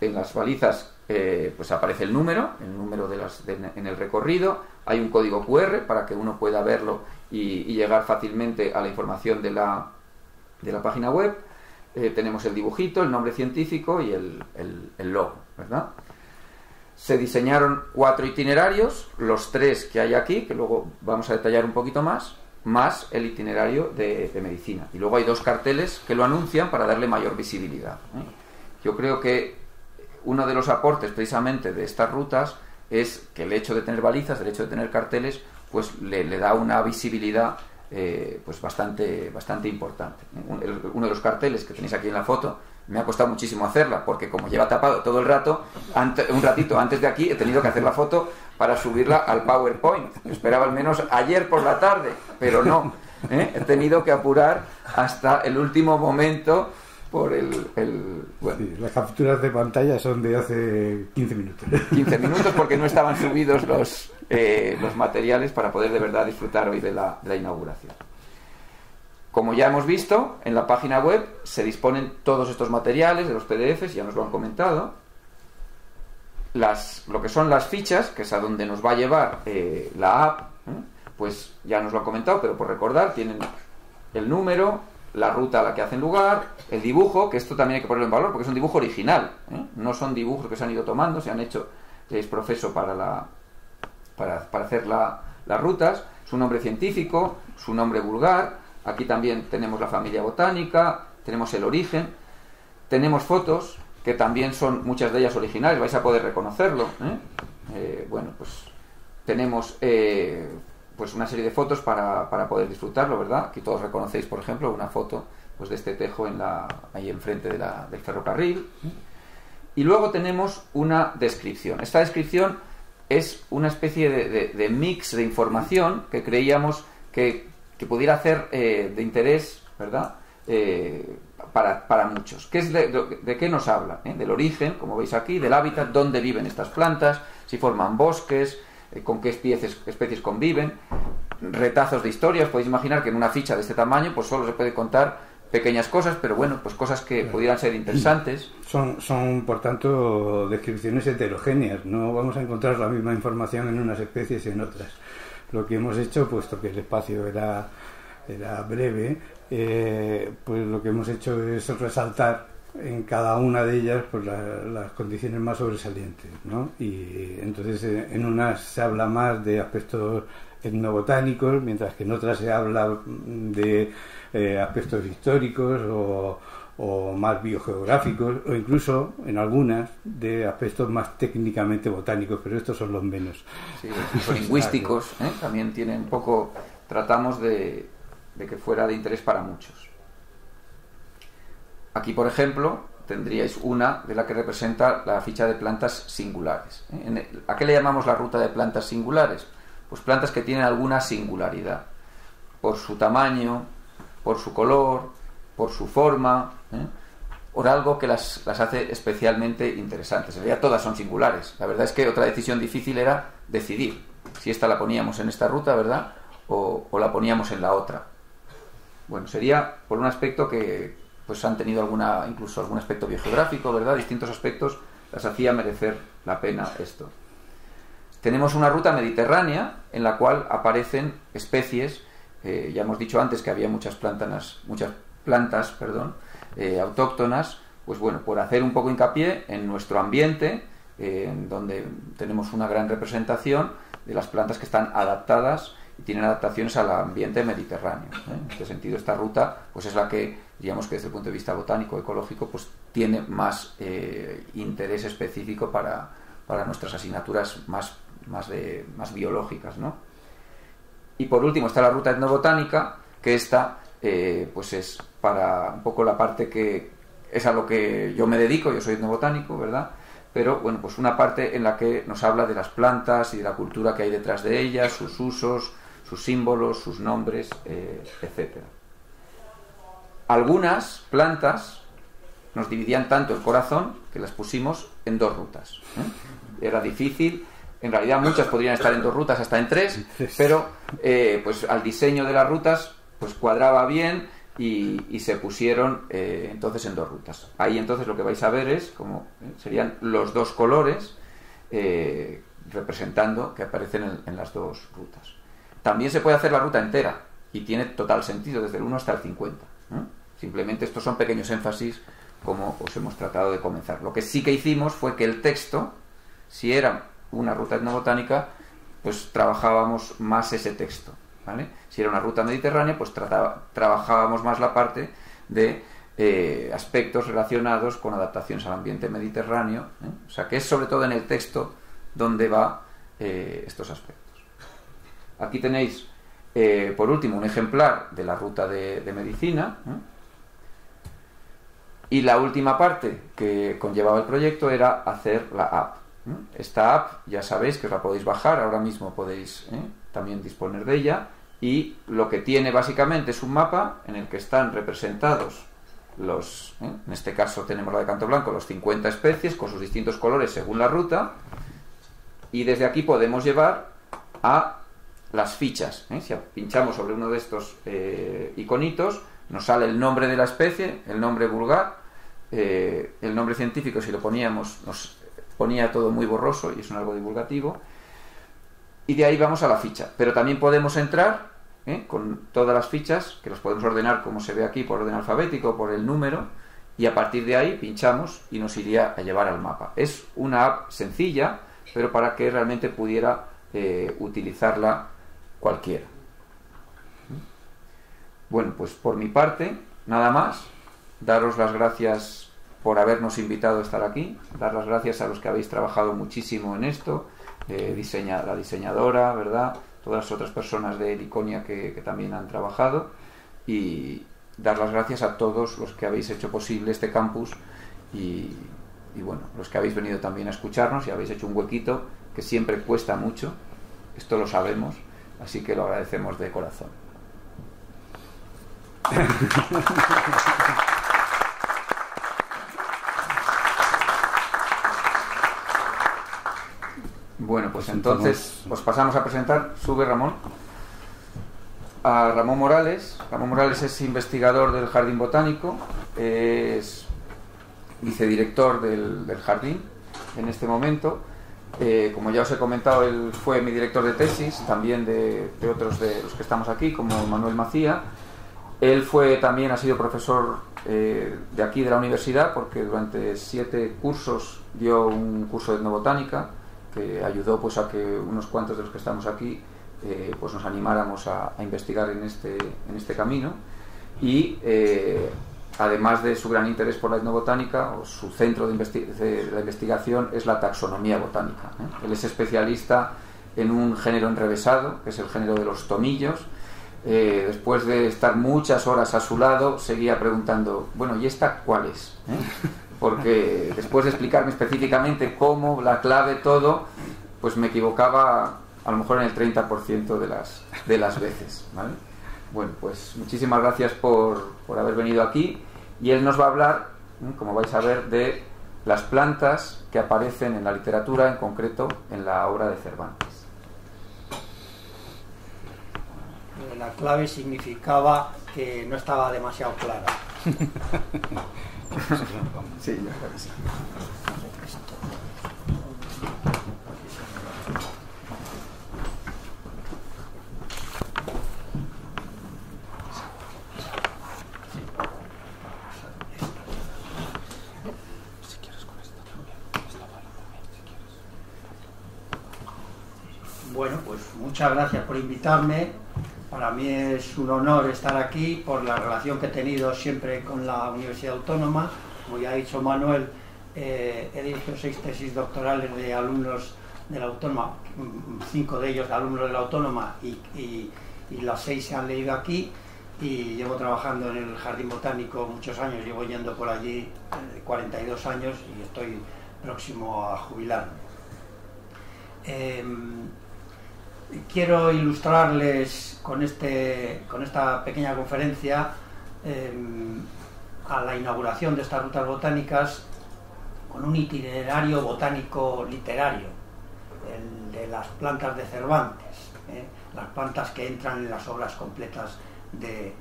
En las balizas eh, pues aparece el número, el número de las, en el recorrido. Hay un código QR para que uno pueda verlo y, llegar fácilmente a la información de la, de la página web. Eh, tenemos el dibujito, el nombre científico y el, el logo, ¿verdad? Se diseñaron cuatro itinerarios, los tres que hay aquí, que luego vamos a detallar un poquito más, más el itinerario de, medicina. Y luego hay dos carteles que lo anuncian para darle mayor visibilidad. ¿eh? Yo creo que uno de los aportes precisamente de estas rutas es que el hecho de tener balizas, el hecho de tener carteles, pues le, da una visibilidad eh, pues bastante, bastante importante. uno de los carteles que tenéis aquí en la foto me ha costado muchísimo hacerla, porque como lleva tapado todo el rato, un ratito antes de aquí he tenido que hacer la foto para subirla al PowerPoint. esperaba al menos ayer por la tarde, pero no. ¿eh? He tenido que apurar hasta el último momento por el... las capturas de pantalla son de hace 15 minutos. 15 minutos porque no estaban subidos los, eh, los materiales para poder de verdad disfrutar hoy de la, de la inauguración. Como ya hemos visto, en la página web se disponen todos estos materiales de los PDFs, ya nos lo han comentado. Lo que son las fichas, que es a donde nos va a llevar eh, la app, ¿eh? pues ya nos lo han comentado, pero por recordar, tienen el número, la ruta a la que hacen lugar, el dibujo, que esto también hay que ponerlo en valor porque es un dibujo original, ¿eh? no son dibujos que se han ido tomando, se han hecho, es profeso para, la, para, para hacer la, las rutas, su nombre científico, su nombre vulgar, Aquí también tenemos la familia botánica, tenemos el origen, tenemos fotos que también son muchas de ellas originales, vais a poder reconocerlo. ¿eh? Eh, bueno, pues tenemos eh, pues una serie de fotos para, poder disfrutarlo, ¿verdad? Aquí todos reconocéis, por ejemplo, una foto pues de este tejo en la, ahí enfrente del ferrocarril. Y luego tenemos una descripción. Esta descripción es una especie de mix de información que creíamos que que pudiera hacer eh, de interés, ¿verdad? Eh, para, para, muchos. ¿Qué es de, qué nos habla? ¿Eh? Del origen, como veis aquí, del hábitat, dónde viven estas plantas, si forman bosques, con qué especies, especies conviven, retazos de historias. Podéis imaginar que en una ficha de este tamaño, pues solo se puede contar pequeñas cosas, pero bueno, pues cosas que pudieran ser interesantes. Son, son, por tanto, descripciones heterogéneas. No vamos a encontrar la misma información en unas especies y en otras lo que hemos hecho, puesto que el espacio era, breve, eh, pues lo que hemos hecho es resaltar en cada una de ellas pues, las condiciones más sobresalientes. ¿no? Y entonces eh, en unas se habla más de aspectos etnobotánicos, mientras que en otras se habla de eh, aspectos históricos o, o más biogeográficos o incluso en algunas de aspectos más técnicamente botánicos, pero estos son los menos. Sí, los lingüísticos ¿eh? también tienen poco, tratamos de, que fuera de interés para muchos. Aquí, por ejemplo, tendríais una de la que representa la ficha de plantas singulares. ¿eh? ¿A qué le llamamos la ruta de plantas singulares? Pues plantas que tienen alguna singularidad, por su tamaño, por su color, por su forma, ¿eh? por algo que las, hace especialmente interesantes. En realidad todas son singulares. La verdad es que otra decisión difícil era decidir si esta la poníamos en esta ruta, ¿verdad? O, la poníamos en la otra. Bueno, sería por un aspecto que pues han tenido alguna, incluso algún aspecto biogeográfico, ¿verdad? Distintos aspectos las hacía merecer la pena esto. Tenemos una ruta mediterránea en la cual aparecen especies, eh, ya hemos dicho antes que había muchas plantas, muchas plantas, perdón, eh, autóctonas, pues bueno, por hacer un poco hincapié en nuestro ambiente, eh, donde tenemos una gran representación de las plantas que están adaptadas y tienen adaptaciones al ambiente mediterráneo. ¿eh? En este sentido, esta ruta pues es la que, digamos que desde el punto de vista botánico, ecológico, pues tiene más interés específico para, para, nuestras asignaturas más, más, de, más biológicas. ¿no? Y por último está la ruta etnobotánica, que esta pues es para un poco la parte que es a lo que yo me dedico, yo soy etnobotánico, ¿verdad? Pero bueno, pues una parte en la que nos habla de las plantas y de la cultura que hay detrás de ellas, sus usos, sus símbolos, sus nombres, eh, etc. Algunas plantas nos dividían tanto el corazón que las pusimos en dos rutas. ¿eh? Era difícil, en realidad muchas podrían estar en dos rutas, hasta en tres, pero eh, pues al diseño de las rutas pues cuadraba bien y, se pusieron eh, entonces en dos rutas. Ahí entonces lo que vais a ver es como eh, serían los dos colores eh, representando que aparecen en, las dos rutas. También se puede hacer la ruta entera y tiene total sentido desde el 1 hasta el 50. Simplemente estos son pequeños énfasis como os hemos tratado de comenzar. Lo que sí que hicimos fue que el texto, si era una ruta etnobotánica, pues trabajábamos más ese texto. Si era una ruta mediterránea, pues trabajábamos más la parte de eh, aspectos relacionados con adaptaciones al ambiente mediterráneo. ¿eh? O sea, que es sobre todo en el texto donde va eh, estos aspectos. Aquí tenéis por último, un ejemplar de la ruta de, medicina. Y la última parte que conllevaba el proyecto era hacer la app. Esta app ya sabéis que la podéis bajar, ahora mismo podéis también disponer de ella. Y lo que tiene básicamente es un mapa en el que están representados los, ¿eh? en este caso tenemos la de canto blanco, los 50 especies con sus distintos colores según la ruta. Y desde aquí podemos llevar a las fichas. ¿eh? Si pinchamos sobre uno de estos eh, iconitos, nos sale el nombre de la especie, el nombre vulgar, el nombre científico, si lo poníamos, nos ponía todo muy borroso y es un algo divulgativo. Y de ahí vamos a la ficha. Pero también podemos entrar con todas las fichas, que los podemos ordenar como se ve aquí, por orden alfabético, por el número, y a partir de ahí pinchamos y nos iría a llevar al mapa. Es una app sencilla, pero para que realmente pudiera utilizarla cualquiera. Bueno, pues por mi parte, nada más. Daros las gracias por habernos invitado a estar aquí. Dar las gracias a los que habéis trabajado muchísimo en esto. Eh, la diseñadora, ¿verdad? Todas las otras personas de Iconia que, también han trabajado. Y dar las gracias a todos los que habéis hecho posible este campus. Y, y bueno, los que habéis venido también a escucharnos y habéis hecho un huequito que siempre cuesta mucho. Esto lo sabemos Así que lo agradecemos de corazón. Bueno, pues entonces os pasamos a presentar. Sube Ramón. A Ramón Morales. Ramón Morales es investigador del Jardín Botánico, es vicedirector del, del jardín en este momento eh, como ya os he comentado, él fue mi director de tesis, también de, otros de los que estamos aquí, como Manuel Macía. Él fue también, ha sido profesor eh, de aquí de la universidad, porque durante siete cursos dio un curso de etnobotánica, que ayudó pues a que unos cuantos de los que estamos aquí eh, pues nos animáramos a, investigar en este, en este camino. Y además de su gran interés por la etnobotánica, o su centro de, investigación es la taxonomía botánica. ¿eh? Él es especialista en un género enrevesado, que es el género de los tomillos. Eh, después de estar muchas horas a su lado, seguía preguntando, bueno, ¿y esta cuál es? ¿eh? Porque después de explicarme específicamente cómo, la clave, todo, pues me equivocaba a lo mejor en el 30% de las, de las veces. Bueno, pues muchísimas gracias por, por haber venido aquí y él nos va a hablar, como vais a ver, de las plantas que aparecen en la literatura, en concreto en la obra de Cervantes. La clave significaba que no estaba demasiado clara. sí, ya Bueno, pues muchas gracias por invitarme. Para mí es un honor estar aquí por la relación que he tenido siempre con la Universidad Autónoma. Como ya ha dicho Manuel, eh, he dirigido seis tesis doctorales de alumnos de la Autónoma, cinco de ellos de alumnos de la Autónoma y, las seis se han leído aquí y llevo trabajando en el Jardín Botánico muchos años, llevo yendo por allí 42 eh, años y estoy próximo a jubilarme. Em, quiero ilustrarles con, este, con esta pequeña conferencia em, a la inauguración de estas rutas botánicas con un itinerario botánico literario, el de las plantas de Cervantes, ¿eh? las plantas que entran en las obras completas de,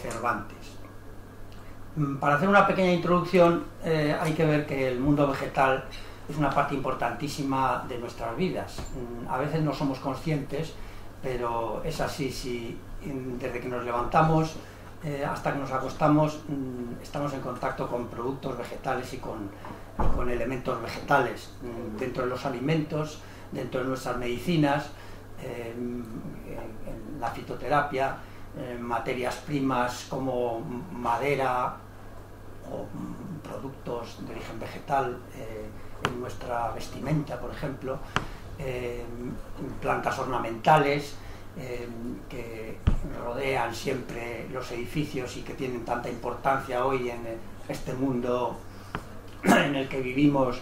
Cervantes. Mm, para hacer una pequeña introducción eh, hay que ver que el mundo vegetal es una parte importantísima de nuestras vidas. Mm, a veces no somos conscientes, pero es así, si desde que nos levantamos eh, hasta que nos acostamos mm, estamos en contacto con productos vegetales y con, elementos vegetales mm, dentro de los alimentos, dentro de nuestras medicinas, en la fitoterapia, materias primas como madera o productos de origen vegetal. En nuestra vestimenta, por ejemplo, eh, plantas ornamentales eh, que rodean siempre los edificios y que tienen tanta importancia hoy en este mundo en el que vivimos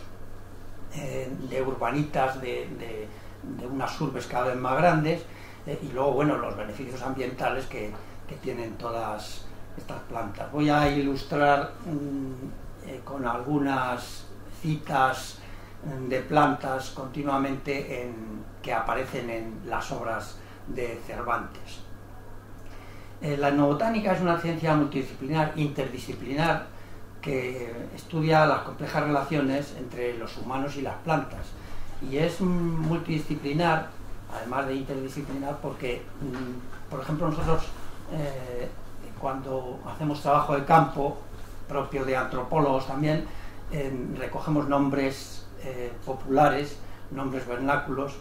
eh, de urbanitas, de, unas urbes cada vez más grandes, y luego, bueno, los beneficios ambientales que, tienen todas estas plantas. Voy a ilustrar con algunas mm, de plantas continuamente en, que aparecen en las obras de Cervantes. la etnobotánica es una ciencia multidisciplinar, interdisciplinar, que estudia las complejas relaciones entre los humanos y las plantas. Y es multidisciplinar, además de interdisciplinar, porque, mm, por ejemplo, nosotros eh, cuando hacemos trabajo de campo, propio de antropólogos también, recogemos nombres eh, populares, nombres vernáculos,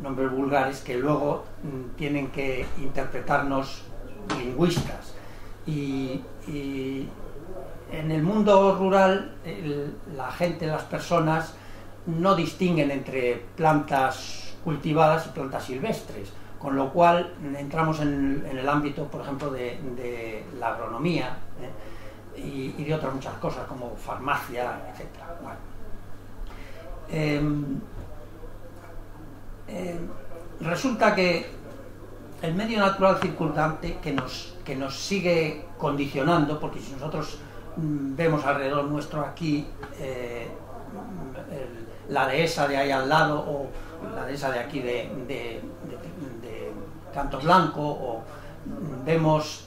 nombres vulgares, que luego mm, tienen que interpretarnos lingüistas. y, en el mundo rural la gente, las personas no distinguen entre plantas cultivadas y plantas silvestres, con lo cual entramos en, el ámbito, por ejemplo, de, la agronomía ¿eh? Y, de otras muchas cosas como farmacia, etc. Em, em, resulta que el medio natural circundante que nos, que nos sigue condicionando, porque si nosotros Mm, vemos alrededor nuestro aquí eh, la dehesa de ahí al lado o la dehesa de aquí de, de, Canto Blanco o mm, vemos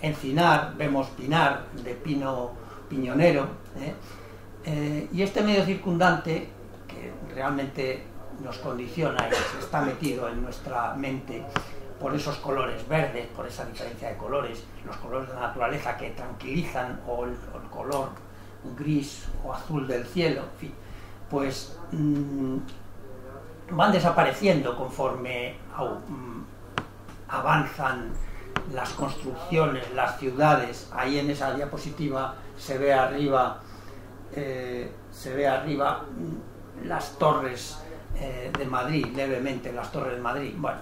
encinar, vemos pinar de pino piñonero ¿eh? Eh, y este medio circundante que realmente nos condiciona y está metido en nuestra mente por esos colores verdes, por esa diferencia de colores, los colores de la naturaleza que tranquilizan, o el, color gris o azul del cielo, en fin, pues mm, van desapareciendo conforme mm, avanzan las construcciones, las ciudades. Ahí en esa diapositiva se ve arriba, eh, se ve arriba mm, las torres eh, de Madrid, levemente las torres de Madrid. Bueno,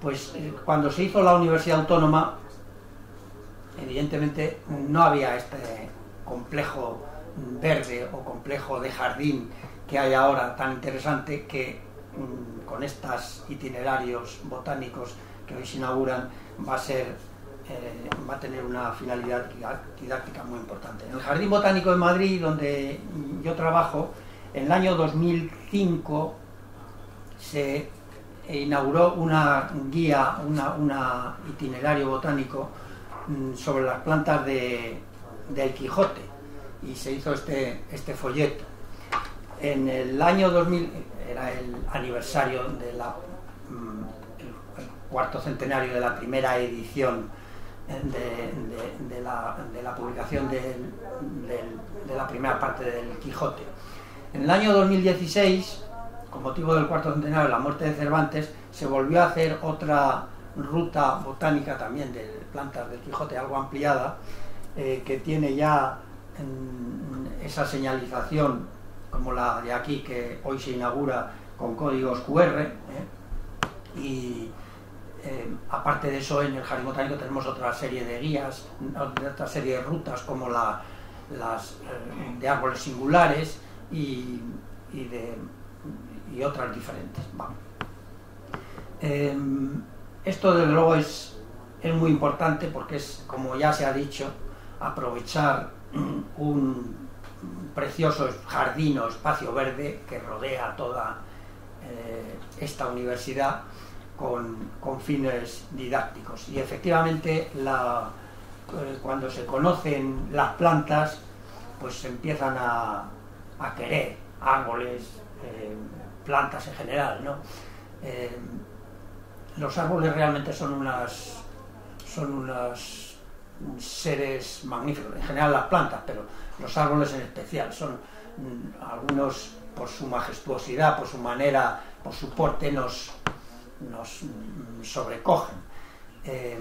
pues eh, cuando se hizo la Universidad Autónoma, evidentemente no había este complejo verde o complejo de jardín que hay ahora tan interesante que mm, con estos itinerarios botánicos que hoy se inauguran va a ser eh, va a tener una finalidad didáctica muy importante. En el Jardín Botánico de Madrid, donde yo trabajo, en el año 2005 se inauguró una guía, un itinerario botánico mm, sobre las plantas de, del Quijote y se hizo este, este folleto. En el año 2000, era el aniversario de la, mm, cuarto centenario de la primera edición de, la, publicación de la primera parte del Quijote. En el año 2016 con motivo del cuarto centenario de la muerte de Cervantes, se volvió a hacer otra ruta botánica también de plantas del Quijote, algo ampliada, eh, que tiene ya esa señalización como la de aquí que hoy se inaugura con códigos QR. ¿eh? Y eh, aparte de eso, en el Jardín Botánico tenemos otra serie de guías, otra serie de rutas como la, las de árboles singulares y otras diferentes. Em, esto desde luego es, es muy importante porque es, como ya se ha dicho, aprovechar un precioso jardín o espacio verde que rodea toda eh, esta universidad con, fines didácticos. Y efectivamente eh, cuando se conocen las plantas, pues se empiezan a, querer árboles, eh, plantas en general. Eh, los árboles realmente son unas son unos seres magníficos, en general las plantas, pero los árboles en especial son mm, algunos por su majestuosidad, por su manera, por su porte nos, nos sobrecogen. Eh,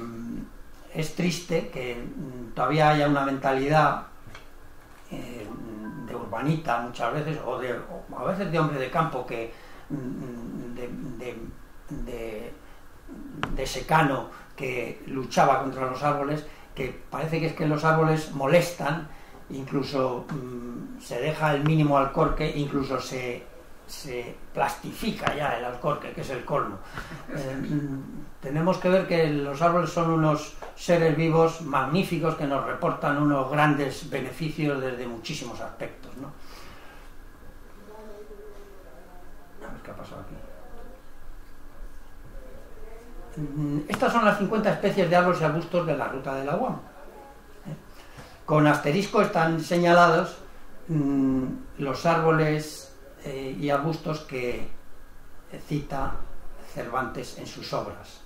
es triste que todavía haya una mentalidad eh, de urbanita muchas veces, o, de, a veces de hombre de campo que mm, de, de secano que luchaba contra los árboles, que parece que es que los árboles molestan, incluso mm, se deja el mínimo alcorque, incluso se, se plastifica ya el alcorque, que es el colmo. Eh, tenemos que ver que los árboles son unos seres vivos magníficos que nos reportan unos grandes beneficios desde muchísimos aspectos. ¿no? Qué ha pasado aquí. Mm, Estas son las 50 especies de árboles y arbustos de la ruta de la. ¿eh? Con asterisco están señalados mm, los árboles eh, y arbustos que cita Cervantes en sus obras.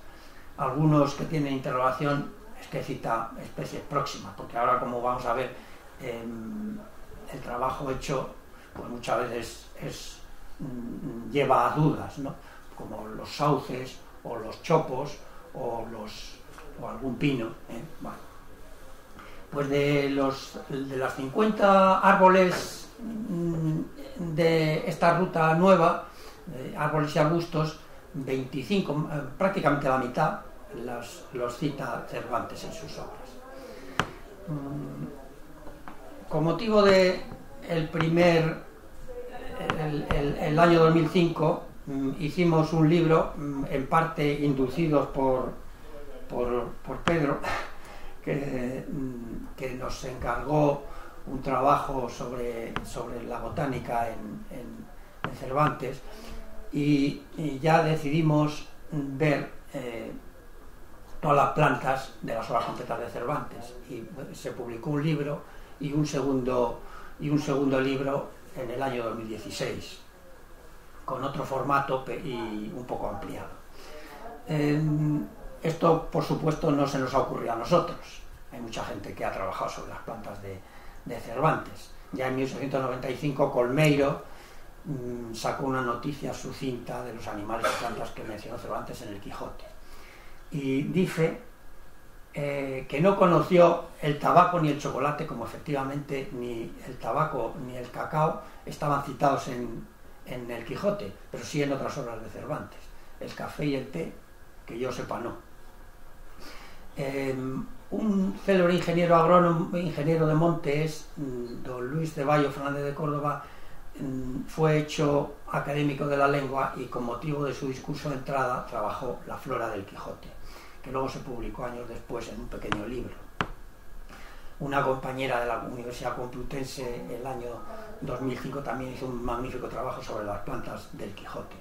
Algunos que tienen interrogación es que cita especies próximas, porque ahora como vamos a ver, em, el trabajo hecho pues muchas veces es, mm, lleva a dudas, ¿no? como los sauces o los chopos o, los, o algún pino. ¿eh? Bueno. Pues de, los, de las 50 árboles mm, de esta ruta nueva, árboles y arbustos, 25, eh, prácticamente la mitad, los, los cita Cervantes en sus obras. Mm, Con motivo de el primer, el, el- año 2005, mm, hicimos un libro, mm, en parte inducidos por, por, por Pedro, que, que nos encargó un trabajo sobre, sobre la botánica en, Cervantes y, ya decidimos ver eh, todas las plantas de las obras completas de Cervantes y eh, se publicó un libro y un segundo y un segundo libro en el año 2016 con otro formato y un poco ampliado. Esto, por supuesto, no se nos ha ocurrido a nosotros. Hay mucha gente que ha trabajado sobre las plantas de, de Cervantes. Ya en 1895 Colmeiro mm, sacó una noticia sucinta de los animales y plantas que mencionó Cervantes en el Quijote. Y dice eh, que no conoció el tabaco ni el chocolate, como efectivamente ni el tabaco ni el cacao estaban citados en, en el Quijote, pero sí en otras obras de Cervantes. El café y el té, que yo sepa, no. Eh, un célebre ingeniero agrónomo, ingeniero de montes, mm, don Luis de Bayo Fernández de Córdoba, mm, fue hecho académico de la lengua y con motivo de su discurso de entrada trabajó la flora del Quijote, que luego se publicó años después en un pequeño libro. Una compañera de la Universidad Complutense el año 2005 también hizo un magnífico trabajo sobre las plantas del Quijote.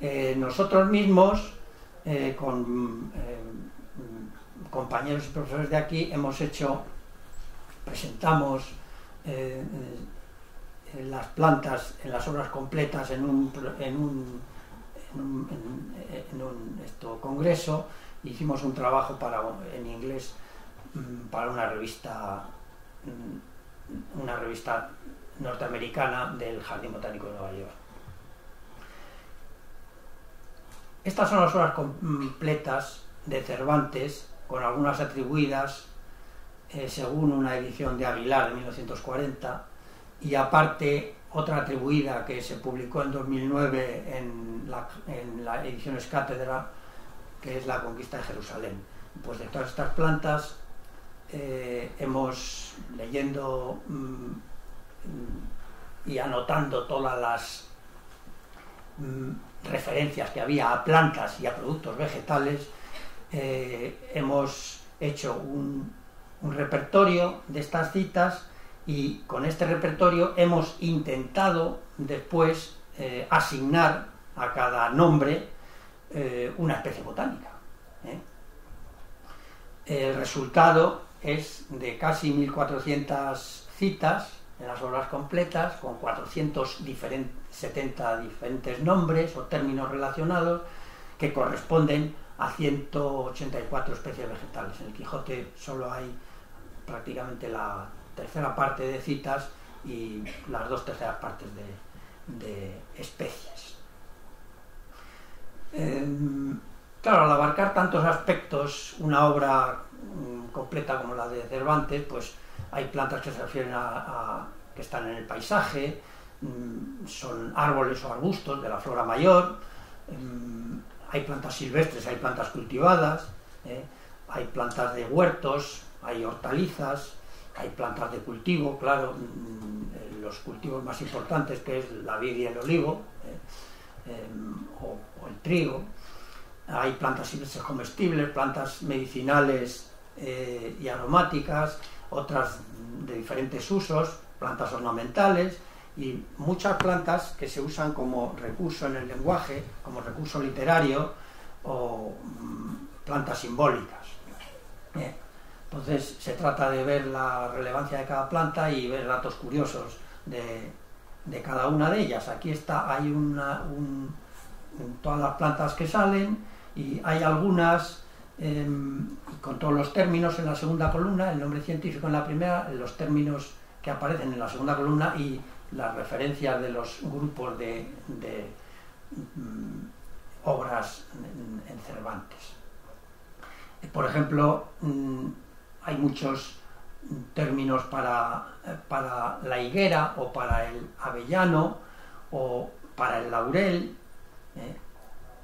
Eh, nosotros mismos, eh, con eh, compañeros y profesores de aquí, hemos hecho, presentamos eh, eh, las plantas en las obras completas en un, en un, en un- congreso, hicimos un trabajo para, en inglés mm, para una revista, mm, una revista norteamericana del Jardín Botánico de Nueva York. Estas son las obras completas de Cervantes, con algunas atribuidas eh, según una edición de Aguilar de 1940 y aparte otra atribuida que se publicó en 2009 en la, edición Cátedra, que es la conquista de Jerusalén. Pues de todas estas plantas eh, hemos leyendo mm, y anotando todas las mm, referencias que había a plantas y a productos vegetales, eh, hemos hecho un, repertorio de estas citas y con este repertorio hemos intentado después eh, asignar a cada nombre eh, una especie botánica. El resultado es de casi 1400 citas en las obras completas, con 470 diferentes nombres o términos relacionados que corresponden a 184 especies vegetales. En el Quijote solo hay prácticamente la tercera parte de citas y las dos terceras partes de, especies. Eh, claro, al abarcar tantos aspectos, una obra mm, completa como la de Cervantes, pues hay plantas que se refieren a, que están en el paisaje, mm, son árboles o arbustos de la flora mayor, mm, hay plantas silvestres, hay plantas cultivadas, ¿eh? hay plantas de huertos, hay hortalizas, hay plantas de cultivo, claro, mm, los cultivos más importantes que es la vid y el olivo, em, o, o, el trigo, hay plantas silvestres comestibles, plantas medicinales y aromáticas, otras de diferentes usos, plantas ornamentales y muchas plantas que se usan como recurso en el lenguaje, como recurso literario o mm, plantas simbólicas. Entonces se trata de ver la relevancia de cada planta y ver datos curiosos de, cada una de ellas. Aquí está, hay una, todas las plantas que salen y hay algunas em, con todos los términos en la segunda columna, el nombre científico en la primera, los términos que aparecen en la segunda columna y las referencias de los grupos de, mm, obras en, Cervantes. Por ejemplo, mm, hay muchos términos para, para, la higuera o para el avellano o para el laurel ¿eh?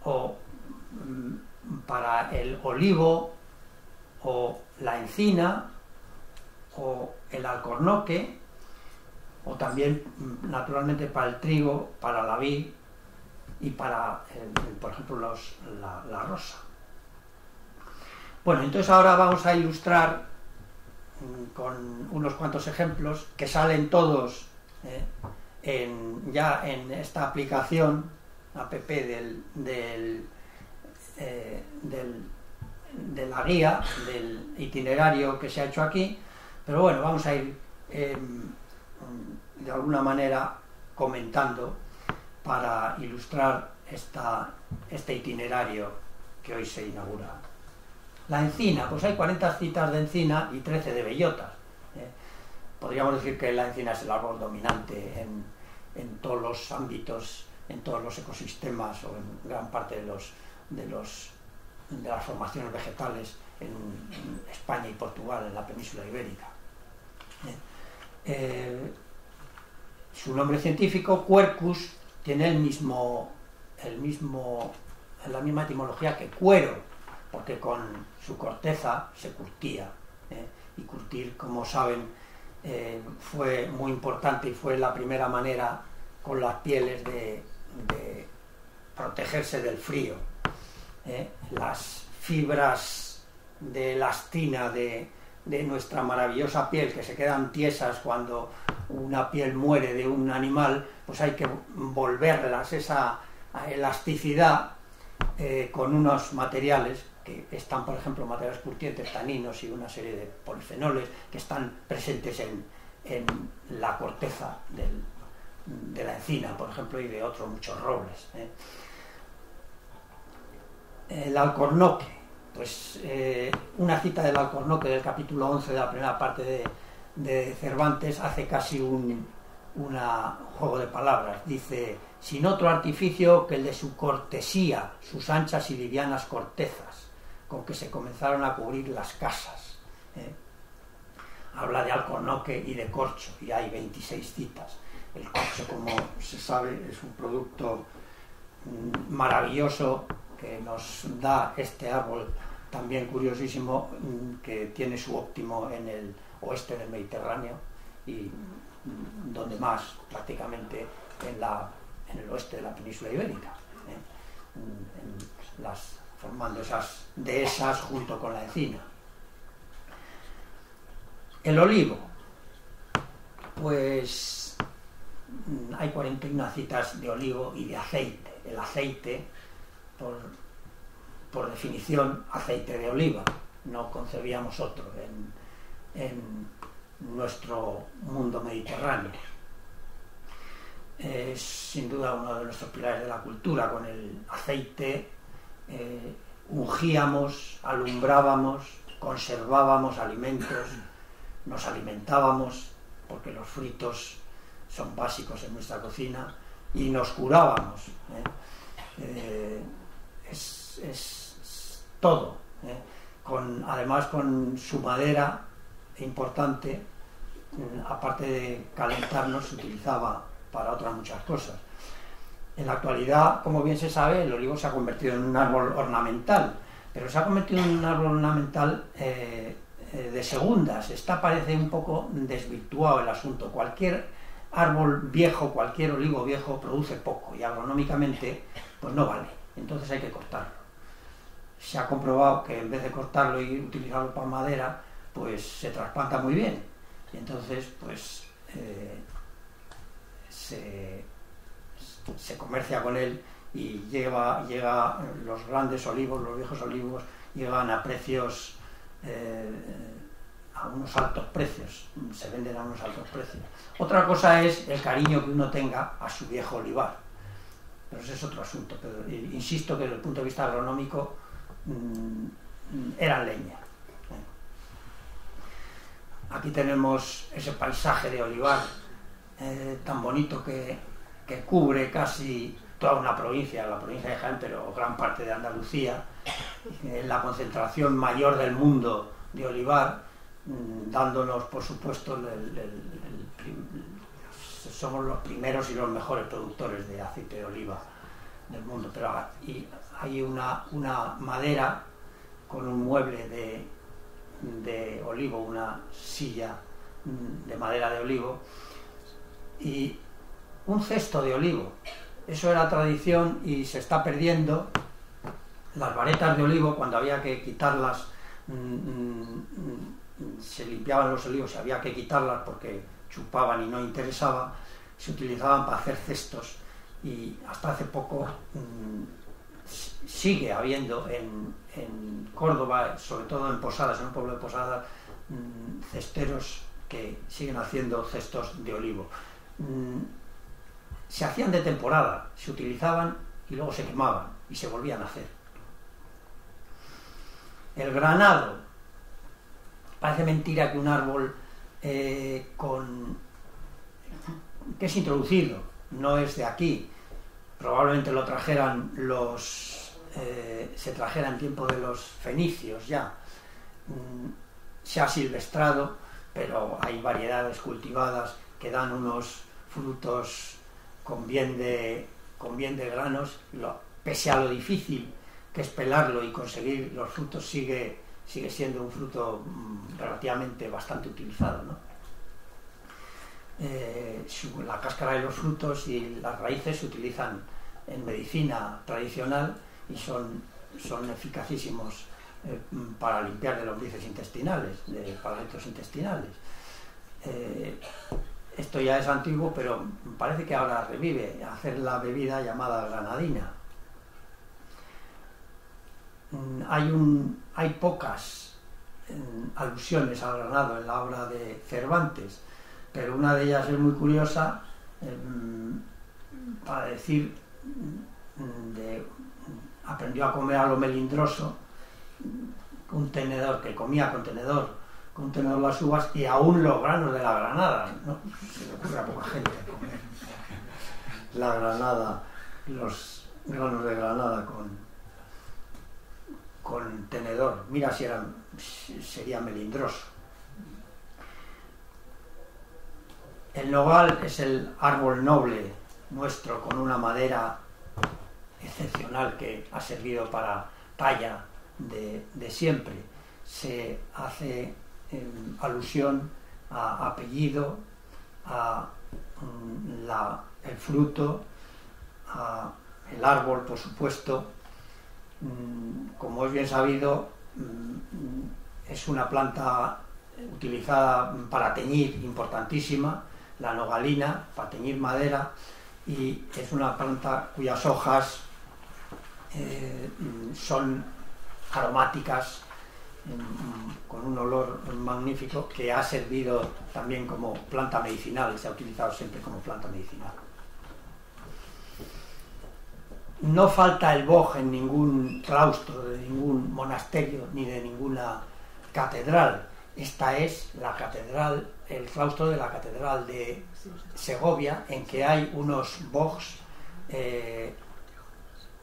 o mm, para el olivo o la encina o el alcornoque o también mm, naturalmente para el trigo, para la vid y para, por ejemplo, los, la, rosa. Bueno, entonces ahora vamos a ilustrar mm, con unos cuantos ejemplos que salen todos eh, ya en esta aplicación app del, del, eh, del, de la guía, del itinerario que se ha hecho aquí, pero bueno, vamos a ir em, de alguna manera comentando para ilustrar esta, este itinerario que hoy se inaugura. La encina, pues hay 40 citas de encina y 13 de bellotas. ¿eh? Podríamos decir que la encina es el árbol dominante en, todos los ámbitos, en todos los ecosistemas o en gran parte de, los, de, los, de las formaciones vegetales en, España y Portugal, en la península ibérica. ¿Eh? Su nombre científico, Quercus, tiene el mismo, el mismo, la misma etimología que cuero, porque con su corteza se curtía. ¿eh? Y curtir, como saben, eh, fue muy importante y fue la primera manera con las pieles de, protegerse del frío. Las fibras de elastina de, de nuestra maravillosa piel, que se quedan tiesas cuando una piel muere de un animal, pues hay que volverlas esa elasticidad eh, con unos materiales que están, por ejemplo, materiales curtientes, taninos y una serie de polifenoles que están presentes en, la corteza de la encina, por ejemplo, y de otros muchos robles. ¿eh? El alcornoque, pues eh, una cita del Alcornoque del capítulo 11 de la primera parte de, Cervantes hace casi un juego de palabras. Dice, sin otro artificio que el de su cortesía, sus anchas y livianas cortezas, con que se comenzaron a cubrir las casas. ¿eh? Habla de alcornoque y de corcho, y hay 26 citas. El corcho, como se sabe, es un producto mm, maravilloso que nos da este árbol también curiosísimo mm, que tiene su óptimo en el oeste del Mediterráneo y mm, donde más prácticamente en, la, en el oeste de la península ibérica, ¿eh? mm, las, formando esas dehesas junto con la encina. El olivo, pues hay 41 citas de olivo y de aceite. El aceite, por por definición, aceite de oliva. No concebíamos otro en, nuestro mundo mediterráneo. Es sin duda uno de nuestros pilares de la cultura. Con el aceite eh, ungíamos, alumbrábamos, conservábamos alimentos, nos alimentábamos, porque los fritos son básicos en nuestra cocina, y nos curábamos. ¿eh? Eh, es todo, ¿eh? con, además con su madera importante, mm, aparte de calentarnos, se utilizaba para otras muchas cosas. En la actualidad, como bien se sabe, el olivo se ha convertido en un árbol ornamental, pero se ha convertido en un árbol ornamental eh, eh, de segundas. Está parece un poco desvirtuado el asunto. Cualquier árbol viejo, cualquier olivo viejo produce poco y agronómicamente pues no vale. Entonces hay que cortarlo. Se ha comprobado que en vez de cortarlo y utilizarlo para madera, pues se trasplanta muy bien. Y entonces pues eh, se, comercia con él y lleva, llega los grandes olivos, los viejos olivos, llegan a precios, eh, a unos altos precios, se venden a unos altos precios. Otra cosa es el cariño que uno tenga a su viejo olivar, pero ese es otro asunto. Pero insisto que desde el punto de vista agronómico mmm, eran leña. Aquí tenemos ese paisaje de olivar eh, tan bonito que, que cubre casi toda una provincia, la provincia de Jaén, pero gran parte de Andalucía, en la concentración mayor del mundo de olivar, mm, dándonos, por supuesto, el, somos los primeros y los mejores productores de aceite de oliva del mundo. Pero y hay una, madera con un mueble de, de olivo, una silla mm, de madera de olivo, y un cesto de olivo. Eso era tradición y se está perdiendo. Las varetas de olivo, cuando había que quitarlas, mmm, se limpiaban los olivos y había que quitarlas porque chupaban y no interesaba, se utilizaban para hacer cestos y hasta hace poco mmm, sigue habiendo en, en, Córdoba, sobre todo en Posadas, en un pueblo de Posadas, mmm, cesteros que siguen haciendo cestos de olivo se hacían de temporada, se utilizaban y luego se quemaban y se volvían a hacer. El granado. Parece mentira que un árbol eh, con que es introducido, no es de aquí. Probablemente lo trajeran los eh, se trajera en tiempo de los fenicios ya. Mm, se ha silvestrado, pero hay variedades cultivadas que dan unos frutos con bien de, con bien de granos, lo, pese a lo difícil que es pelarlo y conseguir los frutos, sigue, sigue siendo un fruto mmm, relativamente bastante utilizado. ¿no? Eh, la cáscara de los frutos y las raíces se utilizan en medicina tradicional y son, son eficacísimos eh, para limpiar de lombrices intestinales, de parásitos intestinales. Eh, esto ya es antiguo, pero parece que ahora revive, hacer la bebida llamada granadina. Mm, hay, un, hay pocas mm, alusiones al granado en la obra de Cervantes, pero una de ellas es muy curiosa mm, para decir de, aprendió a comer a lo melindroso, un tenedor que comía con tenedor contener las uvas y aún los granos de la granada. Se le ocurre a poca gente comer la granada, los granos de granada con, con tenedor. Mira si eran, sería melindroso. El nogal es el árbol noble nuestro con una madera excepcional que ha servido para talla de, siempre. Se hace en alusión a apellido, a mm, el fruto, a el árbol, por supuesto. Mm, como es bien sabido, mm, es una planta utilizada para teñir importantísima, la nogalina, para teñir madera, y es una planta cuyas hojas eh, son aromáticas con un olor magnífico que ha servido también como planta medicinal, se ha utilizado siempre como planta medicinal. No falta el boj en ningún claustro, de ningún monasterio ni de ninguna catedral. Esta es la catedral, el claustro de la catedral de Segovia, en que hay unos bogs eh,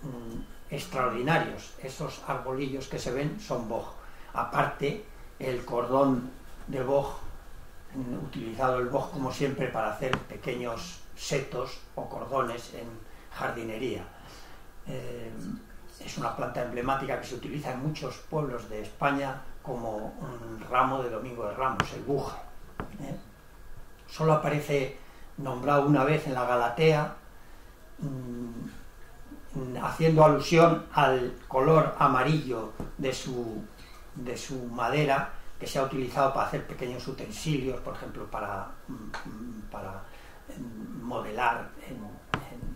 mm, extraordinarios. Esos arbolillos que se ven son boj aparte el cordón de boj, utilizado el boj como siempre para hacer pequeños setos o cordones en jardinería. Eh, es una planta emblemática que se utiliza en muchos pueblos de España como un ramo de Domingo de Ramos, el buje. ¿eh? Solo aparece nombrado una vez en la Galatea, mm, haciendo alusión al color amarillo de su, de su madera que se ha utilizado para hacer pequeños utensilios, por ejemplo, para, mm, para mm, modelar en,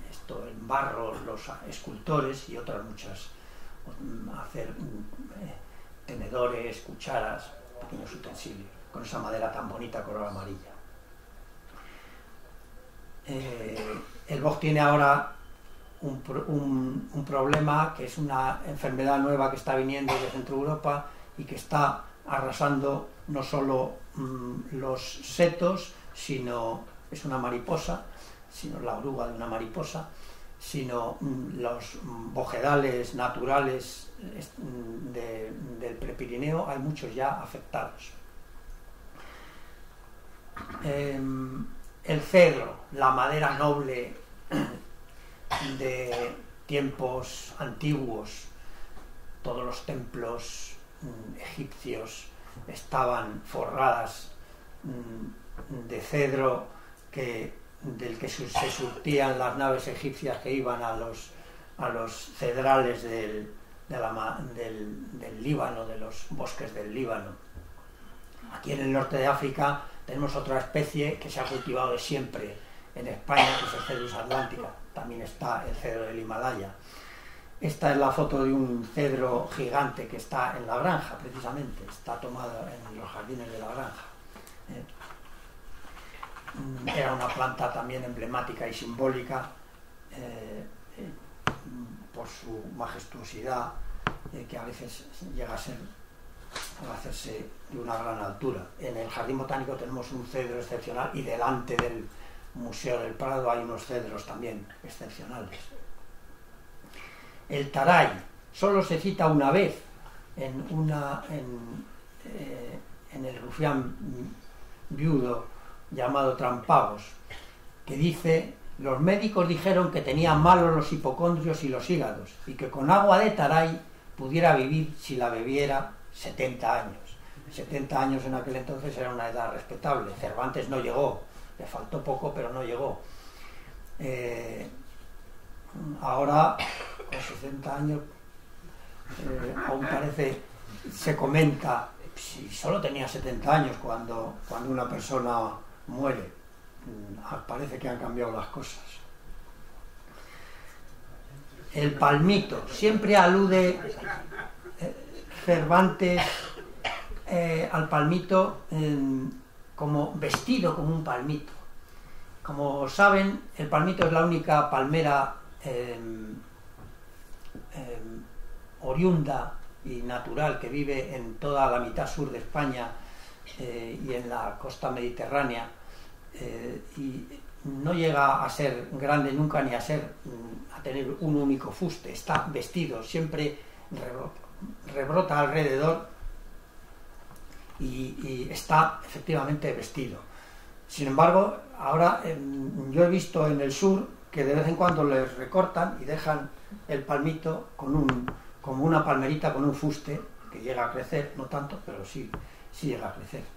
esto, en barro los escultores y otras muchas, hacer eh, tenedores, cucharas, pequeños utensilios, con esa madera tan bonita color amarilla. Eh, el boj tiene ahora un, un, problema que es una enfermedad nueva que está viniendo de Centro Europa y que está arrasando no solo mm, los setos, sino es una mariposa, sino la oruga de una mariposa, sino mm, los bojedales naturales mm, del Prepirineo, hay muchos ya afectados. Em, el cedro, la madera noble de tiempos antiguos, todos los templos mm, egipcios estaban forradas de cedro que del que se surtían las naves egipcias que iban a los, a los cedrales del, del, Líbano, de los bosques del Líbano. Aquí en el norte de África tenemos otra especie que se ha cultivado de siempre en España, que es el Cedrus atlántica. También está el cedro del Himalaya. Esta es la foto de un cedro gigante que está en la granja, precisamente. Está tomado en los jardines de la granja. Eh, era una planta también emblemática y simbólica eh, eh, por su majestuosidad, eh, que a veces llega a ser a hacerse de una gran altura. En el Jardín Botánico tenemos un cedro excepcional y delante del Museo del Prado hay unos cedros también excepcionales. El taray solo se cita una vez en, una, en, en el rufián viudo llamado Trampagos, que dice, los médicos dijeron que tenía malos los hipocondrios y los hígados, y que con agua de taray pudiera vivir si la bebiera 70 años. 70 años en aquel entonces era una edad respetable. Cervantes no llegó, le faltó poco, pero no llegó. Eh, ahora, con 60 años, eh, aún parece, se comenta, si solo tenía 70 años cuando, cuando una persona muere. Mm, ah, parece que han cambiado las cosas. El palmito, siempre alude eh, Cervantes eh, al palmito como vestido como un palmito. Como saben, el palmito es la única palmera em, em, oriunda y natural que vive en toda la mitad sur de España eh, y en la costa mediterránea eh, y no llega a ser grande nunca ni a ser mm, a tener un único fuste está vestido siempre rebrota, alrededor y, está efectivamente vestido sin embargo ahora em, yo he visto en el sur que de vez en cuando les recortan y dejan el palmito con un como una palmerita con un fuste que llega a crecer no tanto pero sí si llega a crecer.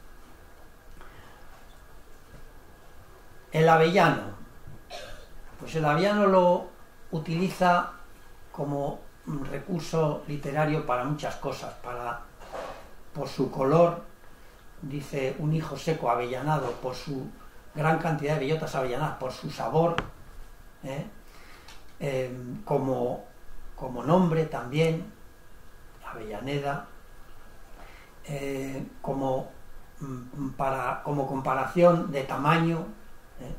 El avellano. Pues el avellano lo utiliza como recurso literario para muchas cosas, para por su color, dice un hijo seco avellanado, por su gran cantidad de bellotas avellanadas, por su sabor, ¿eh? Em, como, como nombre también, Avellaneda, eh, como, mm, para, como comparación de tamaño ¿eh?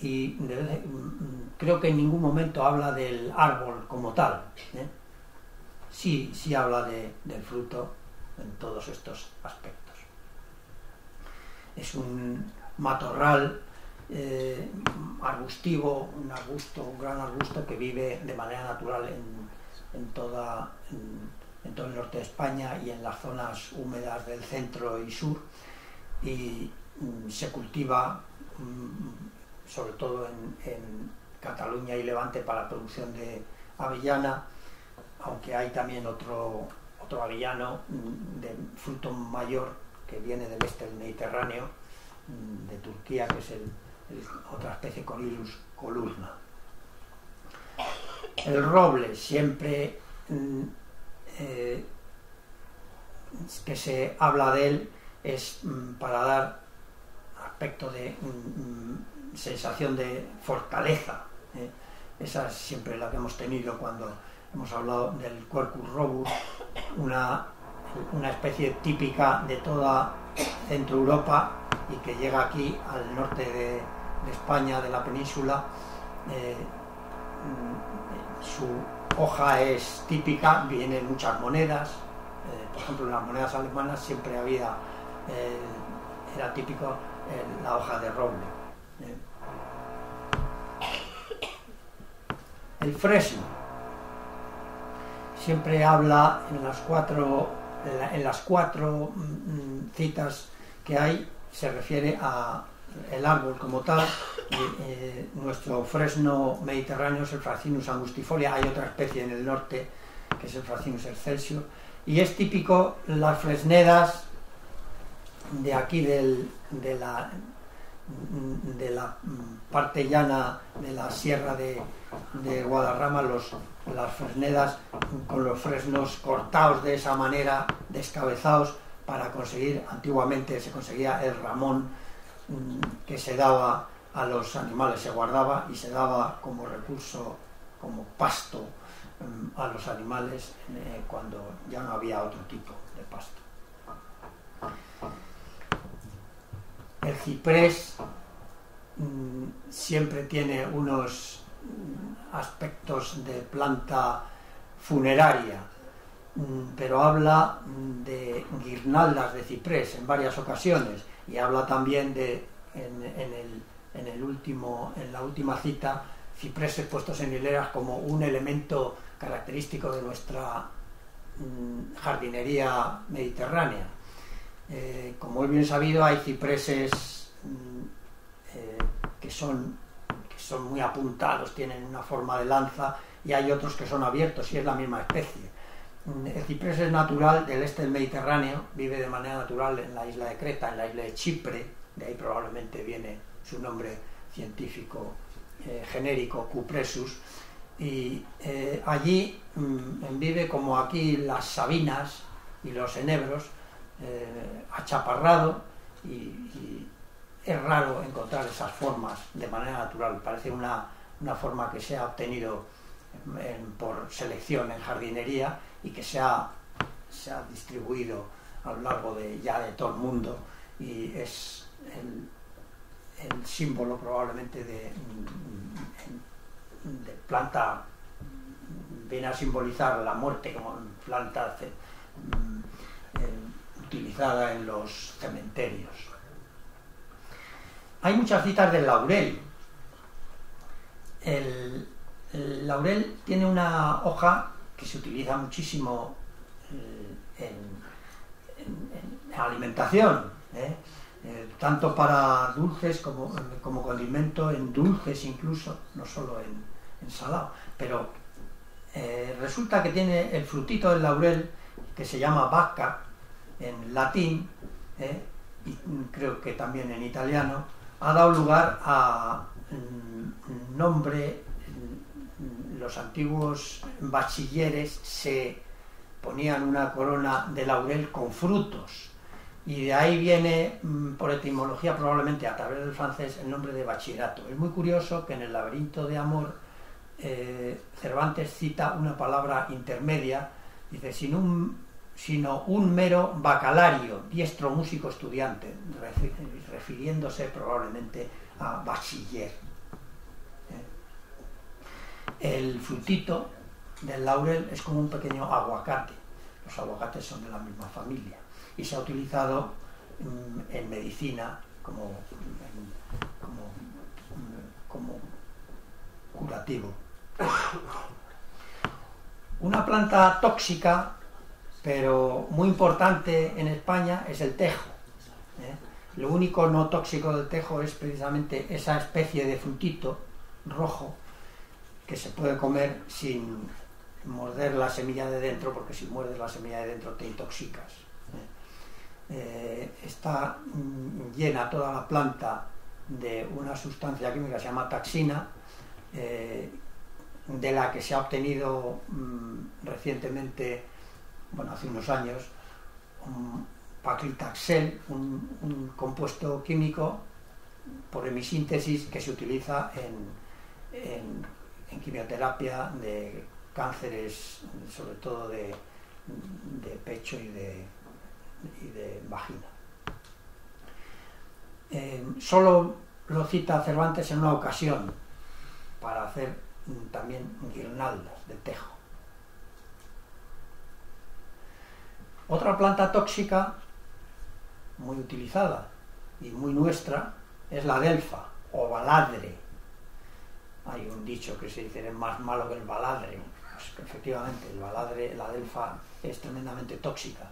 y mm, creo que en ningún momento habla del árbol como tal. ¿eh? Sí, sí habla del fruto en todos estos aspectos. Es un matorral arbustivo, un arbusto, un gran arbusto que vive de manera natural en, toda en todo el norte de España y en las zonas húmedas del centro y sur y mm, se cultiva sobre todo en, Cataluña y Levante para la producción de avellana, aunque hay también otro, otro avellano mm, de fruto mayor que viene del este del Mediterráneo, mm, de Turquía, que es el, otra especie Corylus columna. El roble siempre mm, eh, que se habla de él es para dar aspecto de sensación de fortaleza. ¿eh? Esa es siempre la que hemos tenido cuando hemos hablado del Quercus robus, una, una especie típica de toda Centro Europa y que llega aquí al norte de, España, de la península. Eh, su hoja es típica, vienen muchas monedas, eh, por ejemplo en las monedas alemanas siempre había, era típico la hoja de roble. El fresno siempre habla en las cuatro, en las cuatro mm, mm, citas que hay, se refiere a el árbol como tal. Eh, nuestro fresno mediterráneo es el Fracinus angustifolia, hay otra especie en el norte que es el Fracinus excelsior, y es típico las fresnedas de aquí del, de la de la parte llana de la sierra de, Guadarrama, los, las fresnedas con los fresnos cortados de esa manera, descabezados, para conseguir, antiguamente se conseguía el ramón mm, que se daba a los animales, se guardaba y se daba como recurso, como pasto mm, a los animales eh, cuando ya no había otro tipo de pasto. El ciprés mm, siempre tiene unos mm, aspectos de planta funeraria, mm, pero habla de guirnaldas de ciprés en varias ocasiones y habla también de en, el, último, en la última cita cipreses puestos en hileras como un elemento característico de nuestra jardinería mediterránea. Eh, como es bien sabido, hay cipreses mm, eh, que, son, que son muy apuntados, tienen una forma de lanza, y hay otros que son abiertos y es la misma especie. Mm, el ciprés es natural del este del Mediterráneo, vive de manera natural en la isla de Creta, en la isla de Chipre, de ahí probablemente viene su nombre científico eh, genérico, Cupresus, y allí mm, vive como aquí las sabinas y los enebros, eh, achaparrado y, es raro encontrar esas formas de manera natural. Parece una, forma que se ha obtenido por selección en jardinería y que se ha, se ha distribuido a lo largo de ya de todo el mundo y es el, símbolo probablemente de, de, planta viene a simbolizar la muerte como planta utilizada en los cementerios. Hay muchas citas del laurel. El, laurel tiene una hoja que se utiliza muchísimo eh, en, alimentación, ¿eh? Eh, tanto para dulces como, como, condimento en dulces incluso, no solo en, en salado. Pero resulta que tiene el frutito del laurel que se llama vaca, en latín, ¿eh? y creo que también en italiano, ha dado lugar a mm, nombre, mm, los antiguos bachilleres se ponían una corona de laurel con frutos. Y de ahí viene, mm, por etimología, probablemente a través del francés, el nombre de bachillerato. Es muy curioso que en el laberinto de amor eh, Cervantes cita una palabra intermedia, dice, sin un sino un mero bacalario, diestro músico estudiante, refiriéndose probablemente a bachiller. ¿Eh? El frutito del laurel es como un pequeño aguacate. Los aguacates son de la misma familia y se ha utilizado mm, en medicina como, como curativo. Una planta tóxica pero muy importante en España es el tejo. ¿eh? Lo único no tóxico del tejo es precisamente esa especie de frutito rojo que se puede comer sin morder la semilla de dentro, porque si muerdes la semilla de dentro te intoxicas. está mm, llena toda la planta de una sustancia química que se llama taxina, de la que se ha obtenido mm, recientemente, bueno, hace unos años, un paclitaxel, un, compuesto químico por hemisíntesis que se utiliza en, quimioterapia de cánceres, sobre todo de, pecho y de, vagina. Eh, solo lo cita Cervantes en una ocasión para hacer también guirnaldas de tejo. Otra planta tóxica muy utilizada y muy nuestra es la delfa o baladre. Hay un dicho que se dice es más malo que el baladre. Pues efectivamente, el baladre, la delfa es tremendamente tóxica.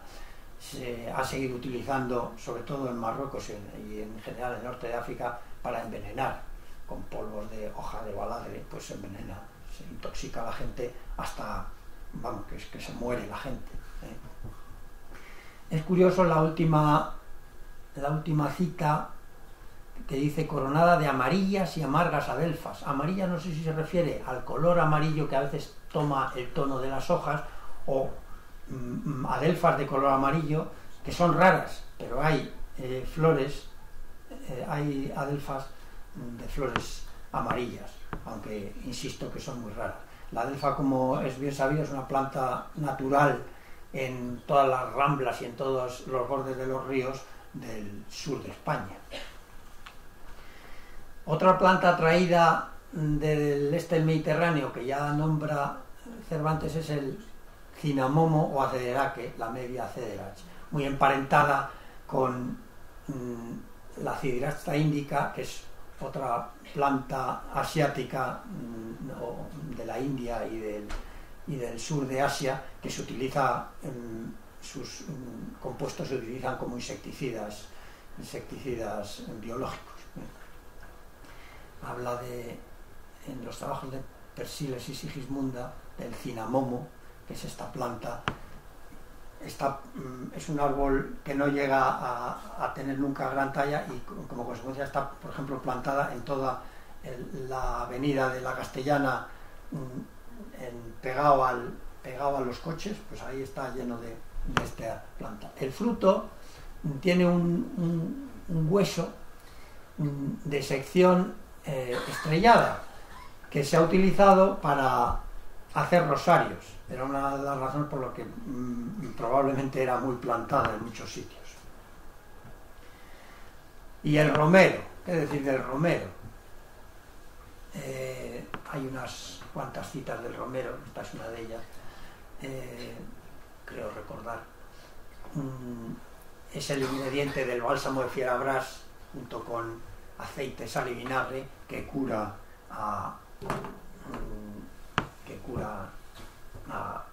Se ha seguido utilizando, sobre todo en Marruecos y en general en el norte de África, para envenenar con polvos de hoja de baladre, pues se envenena, se intoxica a la gente hasta, vamos, que, que se muere la gente. ¿eh? Es curioso la última, la última cita que dice coronada de amarillas y amargas adelfas. Amarilla no sé si se refiere al color amarillo que a veces toma el tono de las hojas o mm, adelfas de color amarillo que son raras, pero hay eh, flores, eh, hay adelfas de flores amarillas, aunque insisto que son muy raras. La delfa, como es bien sabido, es una planta natural en todas las ramblas y en todos los bordes de los ríos del sur de España. Otra planta traída del este del Mediterráneo que ya nombra Cervantes es el cinamomo o acederaque, la media acederach, muy emparentada con mm, la cidirasta índica, que es otra planta asiática mm, de la India y del, y del, sur de Asia que se utiliza, sus mm, compuestos se utilizan como insecticidas, insecticidas biológicos. Habla de, en los trabajos de Persiles y Sigismunda, del cinamomo, que es esta planta Mm, es un árbol que no llega a, tener nunca gran talla y como consecuencia está, por ejemplo, plantada en toda la avenida de la Castellana, pegado, al, pegado a los coches, pues ahí está lleno de, esta planta. El fruto tiene un, hueso mm, de sección eh, estrellada que se ha utilizado para hacer rosarios era una de las razones por las que mm, probablemente era muy plantada en muchos sitios. Y el romero, ¿qué decir del romero? Eh, hay unas cuantas citas del romero, esta es una de ellas, eh, creo recordar. Mm, es el ingrediente del bálsamo de fierabras junto con aceite, sal y vinagre que cura a, mm, que cura a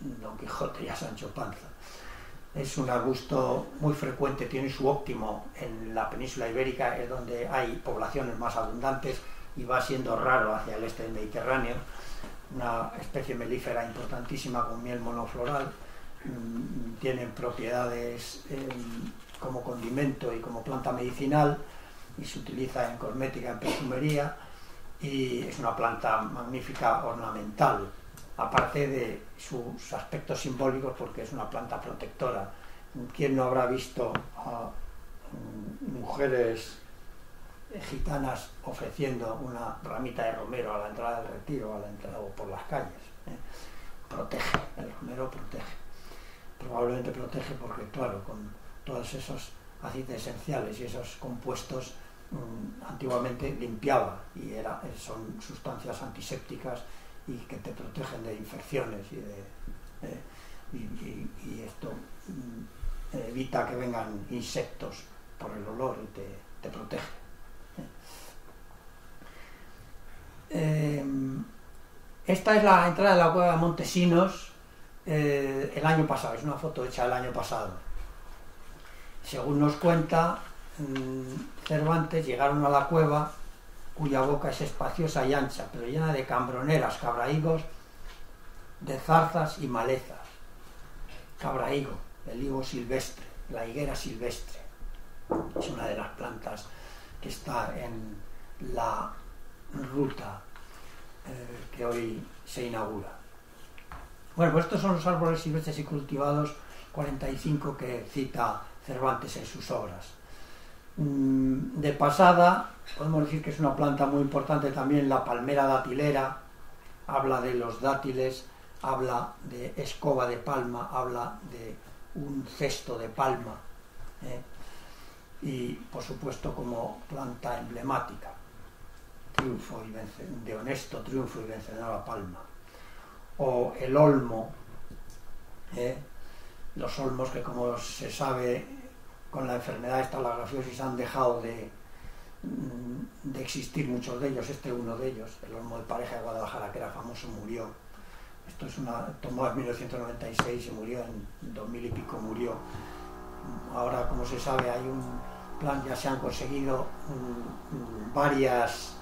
Don Quijote y a Sancho Panza. Es un arbusto muy frecuente, tiene su óptimo en la península ibérica, es donde hay poblaciones más abundantes y va siendo raro hacia el este del Mediterráneo. Una especie melífera importantísima con miel monofloral. Mm, tiene propiedades em, como condimento y como planta medicinal y se utiliza en cosmética, en perfumería y es una planta magnífica ornamental aparte de sus aspectos simbólicos porque es una planta protectora. ¿Quién no habrá visto a mm, mujeres gitanas ofreciendo una ramita de romero a la entrada del retiro a la entrada, o por las calles? Eh? Protege, el romero protege. Probablemente protege porque, claro, con todos esos aceites esenciales y esos compuestos mm, antiguamente limpiaba y era, son sustancias antisépticas y que te protegen de infecciones y, eh, esto mm, evita que vengan insectos por el olor y te, protege. Eh, esta es la entrada de la cueva de Montesinos eh, el año pasado, es una foto hecha el año pasado. Según nos cuenta mm, Cervantes, llegaron a la cueva cuya boca es espaciosa y ancha, pero llena de cambroneras, cabraigos, de zarzas y malezas. Cabraigo, el higo silvestre, la higuera silvestre. Es una de las plantas que está en la ruta eh, que hoy se inaugura. Bueno, pues estos son los árboles silvestres y cultivados 45 que cita Cervantes en sus obras. Mm, de pasada, podemos decir que es una planta muy importante también la palmera datilera, habla de los dátiles, habla de escoba de palma, habla de un cesto de palma ¿eh? y por supuesto como planta emblemática, triunfo y de honesto triunfo y vencedor a palma. O el olmo, ¿eh? los olmos que como se sabe con la enfermedad esta la grafiosis han dejado de, mm, de existir muchos de ellos, este uno de ellos, el olmo de pareja de Guadalajara que era famoso, murió. Esto es una, tomó en 1996 y murió en 2000 y pico, murió. Ahora, como se sabe, hay un plan, ya se han conseguido mm, varias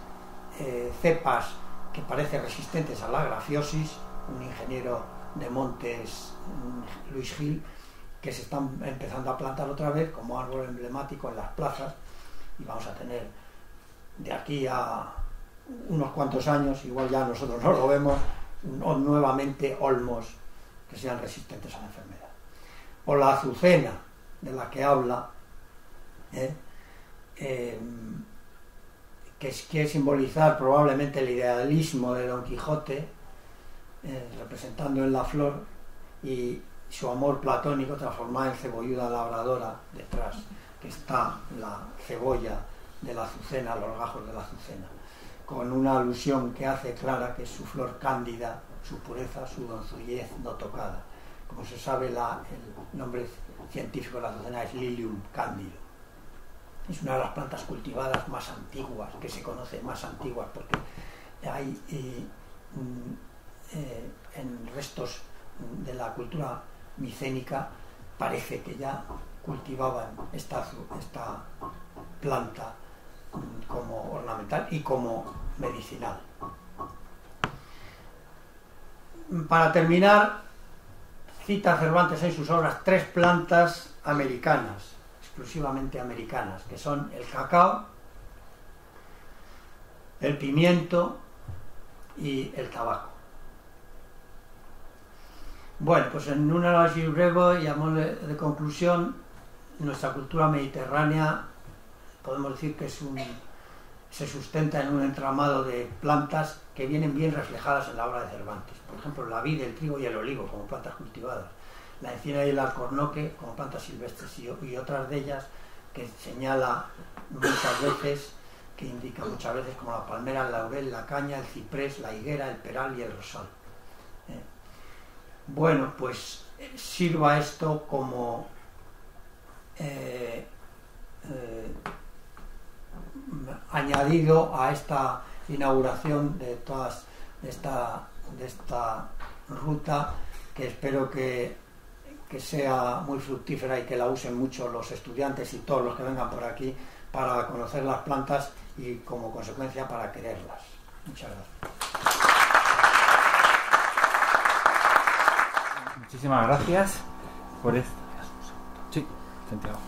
eh, cepas que parecen resistentes a la grafiosis, un ingeniero de Montes, Luis Gil, que se están empezando a plantar otra vez como árbol emblemático en las plazas y vamos a tener de aquí a unos cuantos años, igual ya nosotros no lo vemos, nuevamente olmos que sean resistentes a la enfermedad. O la azucena, de la que habla, ¿eh? Em, que quiere simbolizar probablemente el idealismo de Don Quijote, eh, representando en la flor, y su amor platónico transformado en cebolluda labradora detrás, que está la cebolla de la azucena, los gajos de la azucena, con una alusión que hace clara que es su flor cándida, su pureza, su doncellez no tocada. Como se sabe, el nombre científico de la azucena es Lilium cándido. Es una de las plantas cultivadas más antiguas, que se conoce más antiguas, porque hay eh, mm, eh, en restos de la cultura micénica parece que ya cultivaban esta, esta planta como ornamental y como medicinal. Para terminar, cita Cervantes en sus obras tres plantas americanas, exclusivamente americanas, que son el cacao, el pimiento y el tabaco. Bueno, pues en una y breve, llamémosle de conclusión, nuestra cultura mediterránea podemos decir que es un, se sustenta en un entramado de plantas que vienen bien reflejadas en la obra de Cervantes. Por ejemplo, la vid, el trigo y el olivo como plantas cultivadas, la encina y el alcornoque como plantas silvestres y, otras de ellas que señala muchas veces, que indica muchas veces como la palmera, el laurel, la caña, el ciprés, la higuera, el peral y el rosal. Bueno, pues eh, sirva esto como eh, eh, añadido a esta inauguración de todas esta, de esta ruta que espero que, que sea muy fructífera y que la usen mucho los estudiantes y todos los que vengan por aquí para conocer las plantas y como consecuencia para quererlas. Muchas gracias. Muchísimas gracias por esto. Sí, Santiago.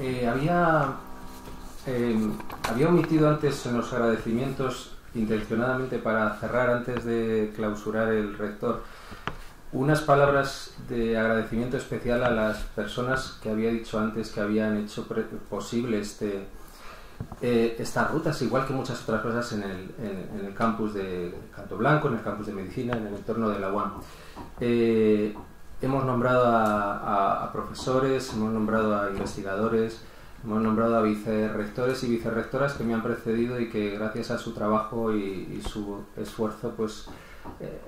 Eh, había, eh, había omitido antes en los agradecimientos, intencionadamente para cerrar antes de clausurar el rector, unas palabras de agradecimiento especial a las personas que había dicho antes que habían hecho posible este, eh, estas rutas, igual que muchas otras cosas en el, en el, campus de Canto Blanco, en el campus de Medicina, en el entorno de la UAM. Eh, hemos nombrado a, profesores, hemos nombrado a investigadores, hemos nombrado a vicerrectores y vicerrectoras que me han precedido y que gracias a su trabajo y, su esfuerzo, pues eh,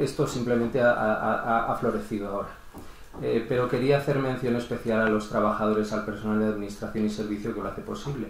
esto simplemente ha, florecido ahora. Eh, pero quería hacer mención especial a los trabajadores, al personal de administración y servicio que lo hace posible.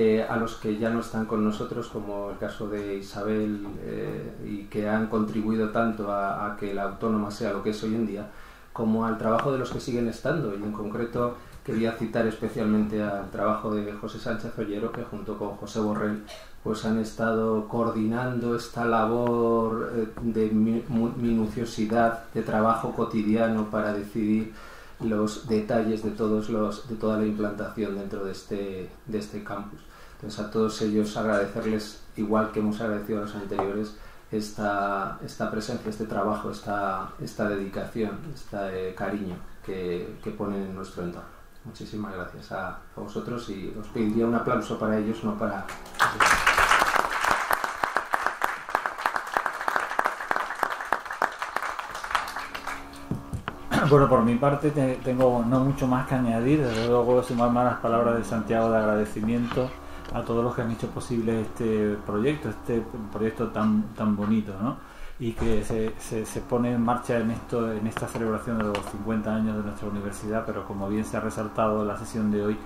Eh, a los que ya no están con nosotros, como el caso de Isabel, eh, y que han contribuido tanto a, que la autónoma sea lo que es hoy en día, como al trabajo de los que siguen estando, y en concreto quería citar especialmente al trabajo de José Sánchez Ollero, que junto con José Borrell pues han estado coordinando esta labor eh, de minuciosidad, de trabajo cotidiano para decidir los detalles de todos los de toda la implantación dentro de este de este campus. Entonces a todos ellos agradecerles igual que hemos agradecido a los anteriores esta, esta presencia, este trabajo, esta, esta dedicación, este cariño que, que ponen en nuestro entorno. Muchísimas gracias a, a, vosotros y os pediría un aplauso para ellos, no para... Bueno, por mi parte tengo no mucho más que añadir, desde luego sumar más las palabras de Santiago de agradecimiento a todos los que han hecho posible este proyecto, este proyecto tan, tan bonito, ¿no? Y que se, se, pone en marcha en, esto, en esta celebración de los 50 años de nuestra universidad, pero como bien se ha resaltado en la sesión de hoy,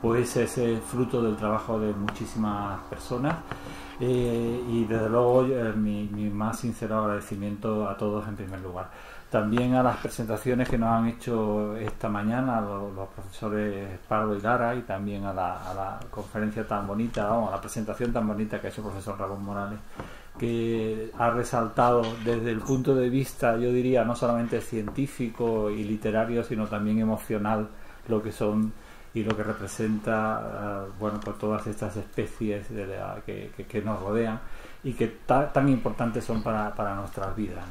pues es fruto del trabajo de muchísimas personas. Eh, y desde luego eh, mi, mi más sincero agradecimiento a todos en primer lugar. También a las presentaciones que nos han hecho esta mañana los, profesores Pardo y Lara y también a la, conferencia tan bonita, a la presentación tan bonita que ha hecho el profesor Ramón Morales, que ha resaltado desde el punto de vista, yo diría, no solamente científico y literario, sino también emocional, lo que son y lo que representa, uh, bueno, por todas estas especies de que, que, nos rodean y que tan importantes son para, para nuestras vidas.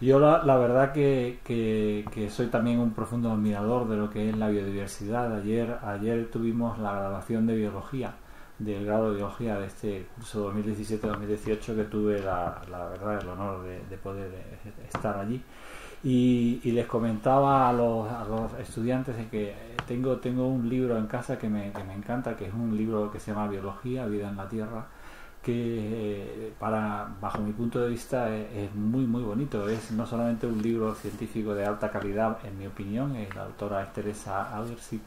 Yo la, la verdad que, que, soy también un profundo admirador de lo que es la biodiversidad. Ayer, ayer tuvimos la grabación de biología, del grado de biología de este curso 2017-2018 que tuve la, la, verdad el honor de, poder estar allí. Y, les comentaba a los, estudiantes que tengo, tengo un libro en casa que me, que me encanta, que es un libro que se llama Biología, Vida en la Tierra, que para bajo mi punto de vista es, muy muy bonito es no solamente un libro científico de alta calidad en mi opinión la autora es Teresa Aldersick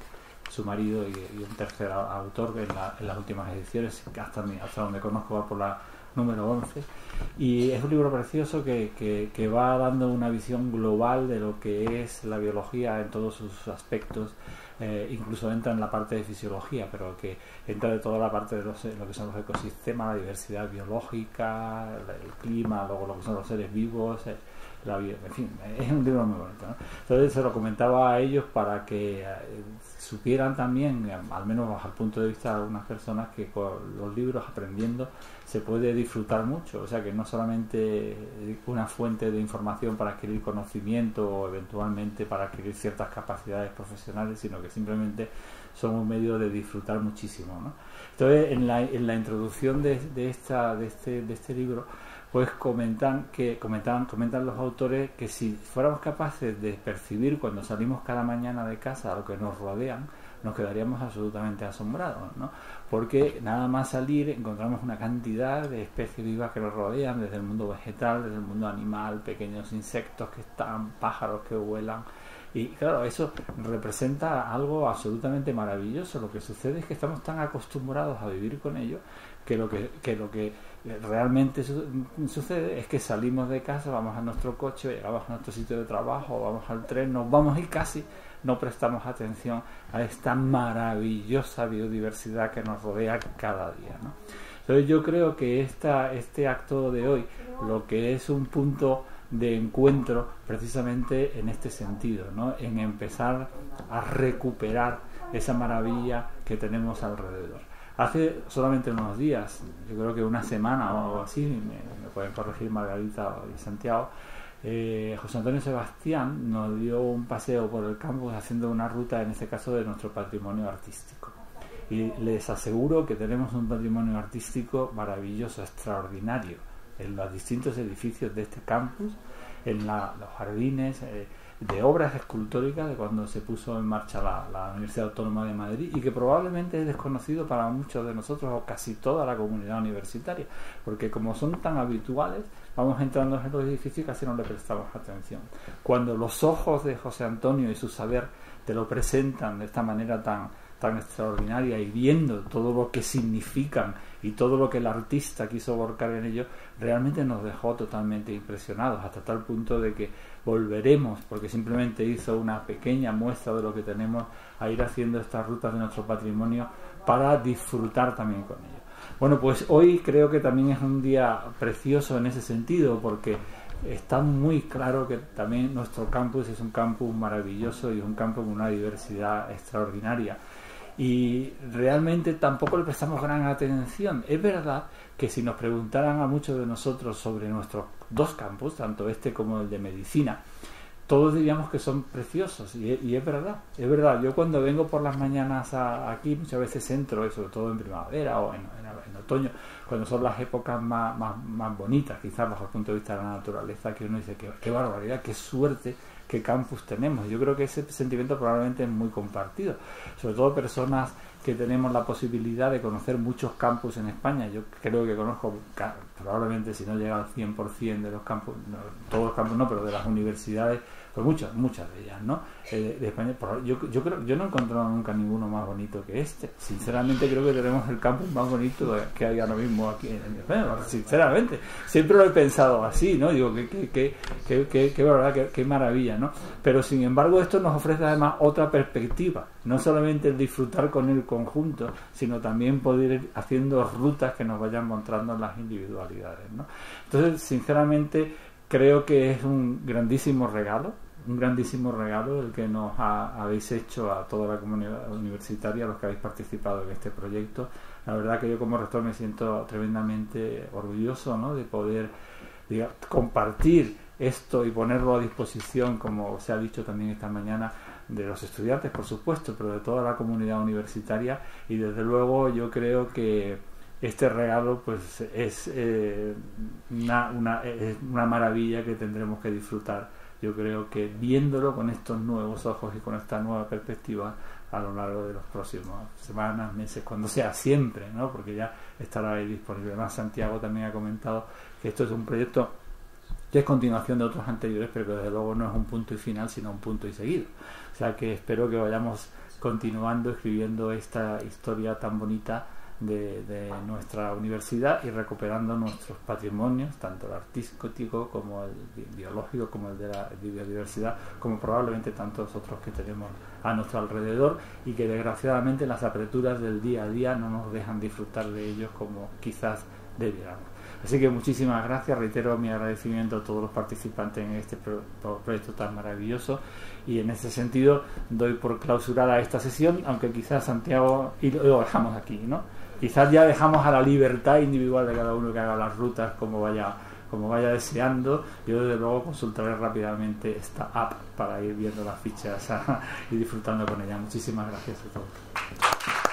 su marido y, un tercer autor en, las últimas ediciones hasta, hasta donde conozco va por la número 11 y es un libro precioso que, que, que va dando una visión global de lo que es la biología en todos sus aspectos eh, incluso entra en la parte de fisiología, pero que entra de toda la parte de lo que son los ecosistemas, la diversidad biológica, el clima, luego lo que son los seres vivos, eh, la en fin, es un libro muy bonito. Entonces se lo comentaba a ellos para que eh, supieran también, al menos bajo el punto de vista de algunas personas, que con los libros aprendiendo se puede disfrutar mucho, o sea que no solamente una fuente de información para adquirir conocimiento o eventualmente para adquirir ciertas capacidades profesionales, sino que simplemente son un medio de disfrutar muchísimo. ¿no? Entonces, en la, en la introducción de, de, esta, de, este, de este libro, pues comentan que comentan, comentan los autores que si fuéramos capaces de percibir cuando salimos cada mañana de casa lo que nos rodean, nos quedaríamos absolutamente asombrados, ¿no? Porque nada más salir encontramos una cantidad de especies vivas que nos rodean, desde el mundo vegetal, desde el mundo animal, pequeños insectos que están, pájaros que vuelan. Y claro, eso representa algo absolutamente maravilloso. Lo que sucede es que estamos tan acostumbrados a vivir con ello que lo que, que, lo que realmente sucede es que salimos de casa, vamos a nuestro coche, llegamos a nuestro sitio de trabajo, vamos al tren, nos vamos y casi no prestamos atención a esta maravillosa biodiversidad que nos rodea cada día. Entonces yo creo que esta, este acto de hoy lo que es un punto de encuentro precisamente en este sentido, ¿no? en empezar a recuperar esa maravilla que tenemos alrededor. Hace solamente unos días, yo creo que una semana o así, me, pueden corregir Margarita y Santiago, eh, José Antonio Sebastián nos dio un paseo por el campus haciendo una ruta, en este caso, de nuestro patrimonio artístico. Y les aseguro que tenemos un patrimonio artístico maravilloso, extraordinario, en los distintos edificios de este campus, en los jardines. Eh, de obras escultóricas de cuando se puso en marcha la, Universidad Autónoma de Madrid y que probablemente es desconocido para muchos de nosotros o casi toda la comunidad universitaria, porque como son tan habituales, vamos entrando en los edificios y casi no le prestamos atención. Cuando los ojos de José Antonio y su saber te lo presentan de esta manera tan, tan extraordinaria y viendo todo lo que significan y todo lo que el artista quiso volcar en ellos, realmente nos dejó totalmente impresionados, hasta tal punto de que volveremos, porque simplemente hizo una pequeña muestra de lo que tenemos, a ir haciendo estas rutas de nuestro patrimonio para disfrutar también con ellos. Bueno, pues hoy creo que también es un día precioso en ese sentido, porque está muy claro que también nuestro campus es un campus maravilloso y un campus con una diversidad extraordinaria. Y realmente tampoco le prestamos gran atención. Es verdad que si nos preguntaran a muchos de nosotros sobre nuestros dos campus, tanto este como el de medicina, todos diríamos que son preciosos y, es verdad, es verdad. Yo cuando vengo por las mañanas aquí muchas veces entro, sobre todo en primavera o en, otoño, cuando son las épocas más, más, bonitas, quizás bajo el punto de vista de la naturaleza, que uno dice que qué barbaridad, qué suerte, qué campus tenemos. Yo creo que ese sentimiento probablemente es muy compartido, sobre todo personas que tenemos la posibilidad de conocer muchos campus en España. Yo creo que conozco probablemente, si no llega al 100% de los campus, todos los campus no, pero de las universidades pues muchas, muchas de ellas, ¿no? Eh, de España, yo, yo creo, yo no he encontrado nunca ninguno más bonito que este. Sinceramente creo que tenemos el campus más bonito que hay ahora mismo aquí en España, sinceramente. Siempre lo he pensado así, ¿no? Digo, que, que, que, que verdad, qué maravilla, ¿no? Pero sin embargo esto nos ofrece además otra perspectiva, no solamente el disfrutar con el conjunto, sino también poder ir haciendo rutas que nos vayan mostrando las individualidades, ¿no? Entonces, sinceramente, creo que es un grandísimo regalo un grandísimo regalo el que nos habéis hecho a toda la comunidad universitaria, a los que habéis participado en este proyecto. La verdad que yo como rector me siento tremendamente orgulloso ¿no? de poder compartir esto y ponerlo a disposición, como se ha dicho también esta mañana, de los estudiantes, por supuesto, pero de toda la comunidad universitaria. Y desde luego yo creo que este regalo pues es eh, una, una, es una maravilla que tendremos que disfrutar yo creo que viéndolo con estos nuevos ojos y con esta nueva perspectiva a lo largo de los próximos semanas, meses, cuando sea siempre, ¿no? porque ya estará ahí disponible. Además, Santiago también ha comentado que esto es un proyecto que es continuación de otros anteriores, pero que desde luego no es un punto y final, sino un punto y seguido. O sea que espero que vayamos continuando escribiendo esta historia tan bonita de, nuestra universidad y recuperando nuestros patrimonios, tanto el artístico como el biológico, como el de la biodiversidad, como probablemente tantos otros que tenemos a nuestro alrededor y que desgraciadamente las aperturas del día a día no nos dejan disfrutar de ellos como quizás debiéramos. Así que muchísimas gracias, reitero mi agradecimiento a todos los participantes en este proyecto tan maravilloso y en ese sentido doy por clausurada esta sesión, aunque quizás Santiago, y lo dejamos aquí, ¿no? Quizás ya dejamos a la libertad individual de cada uno que haga las rutas como vaya como vaya deseando. Yo desde luego consultaré rápidamente esta app para ir viendo las fichas y disfrutando con ella. Muchísimas gracias a todos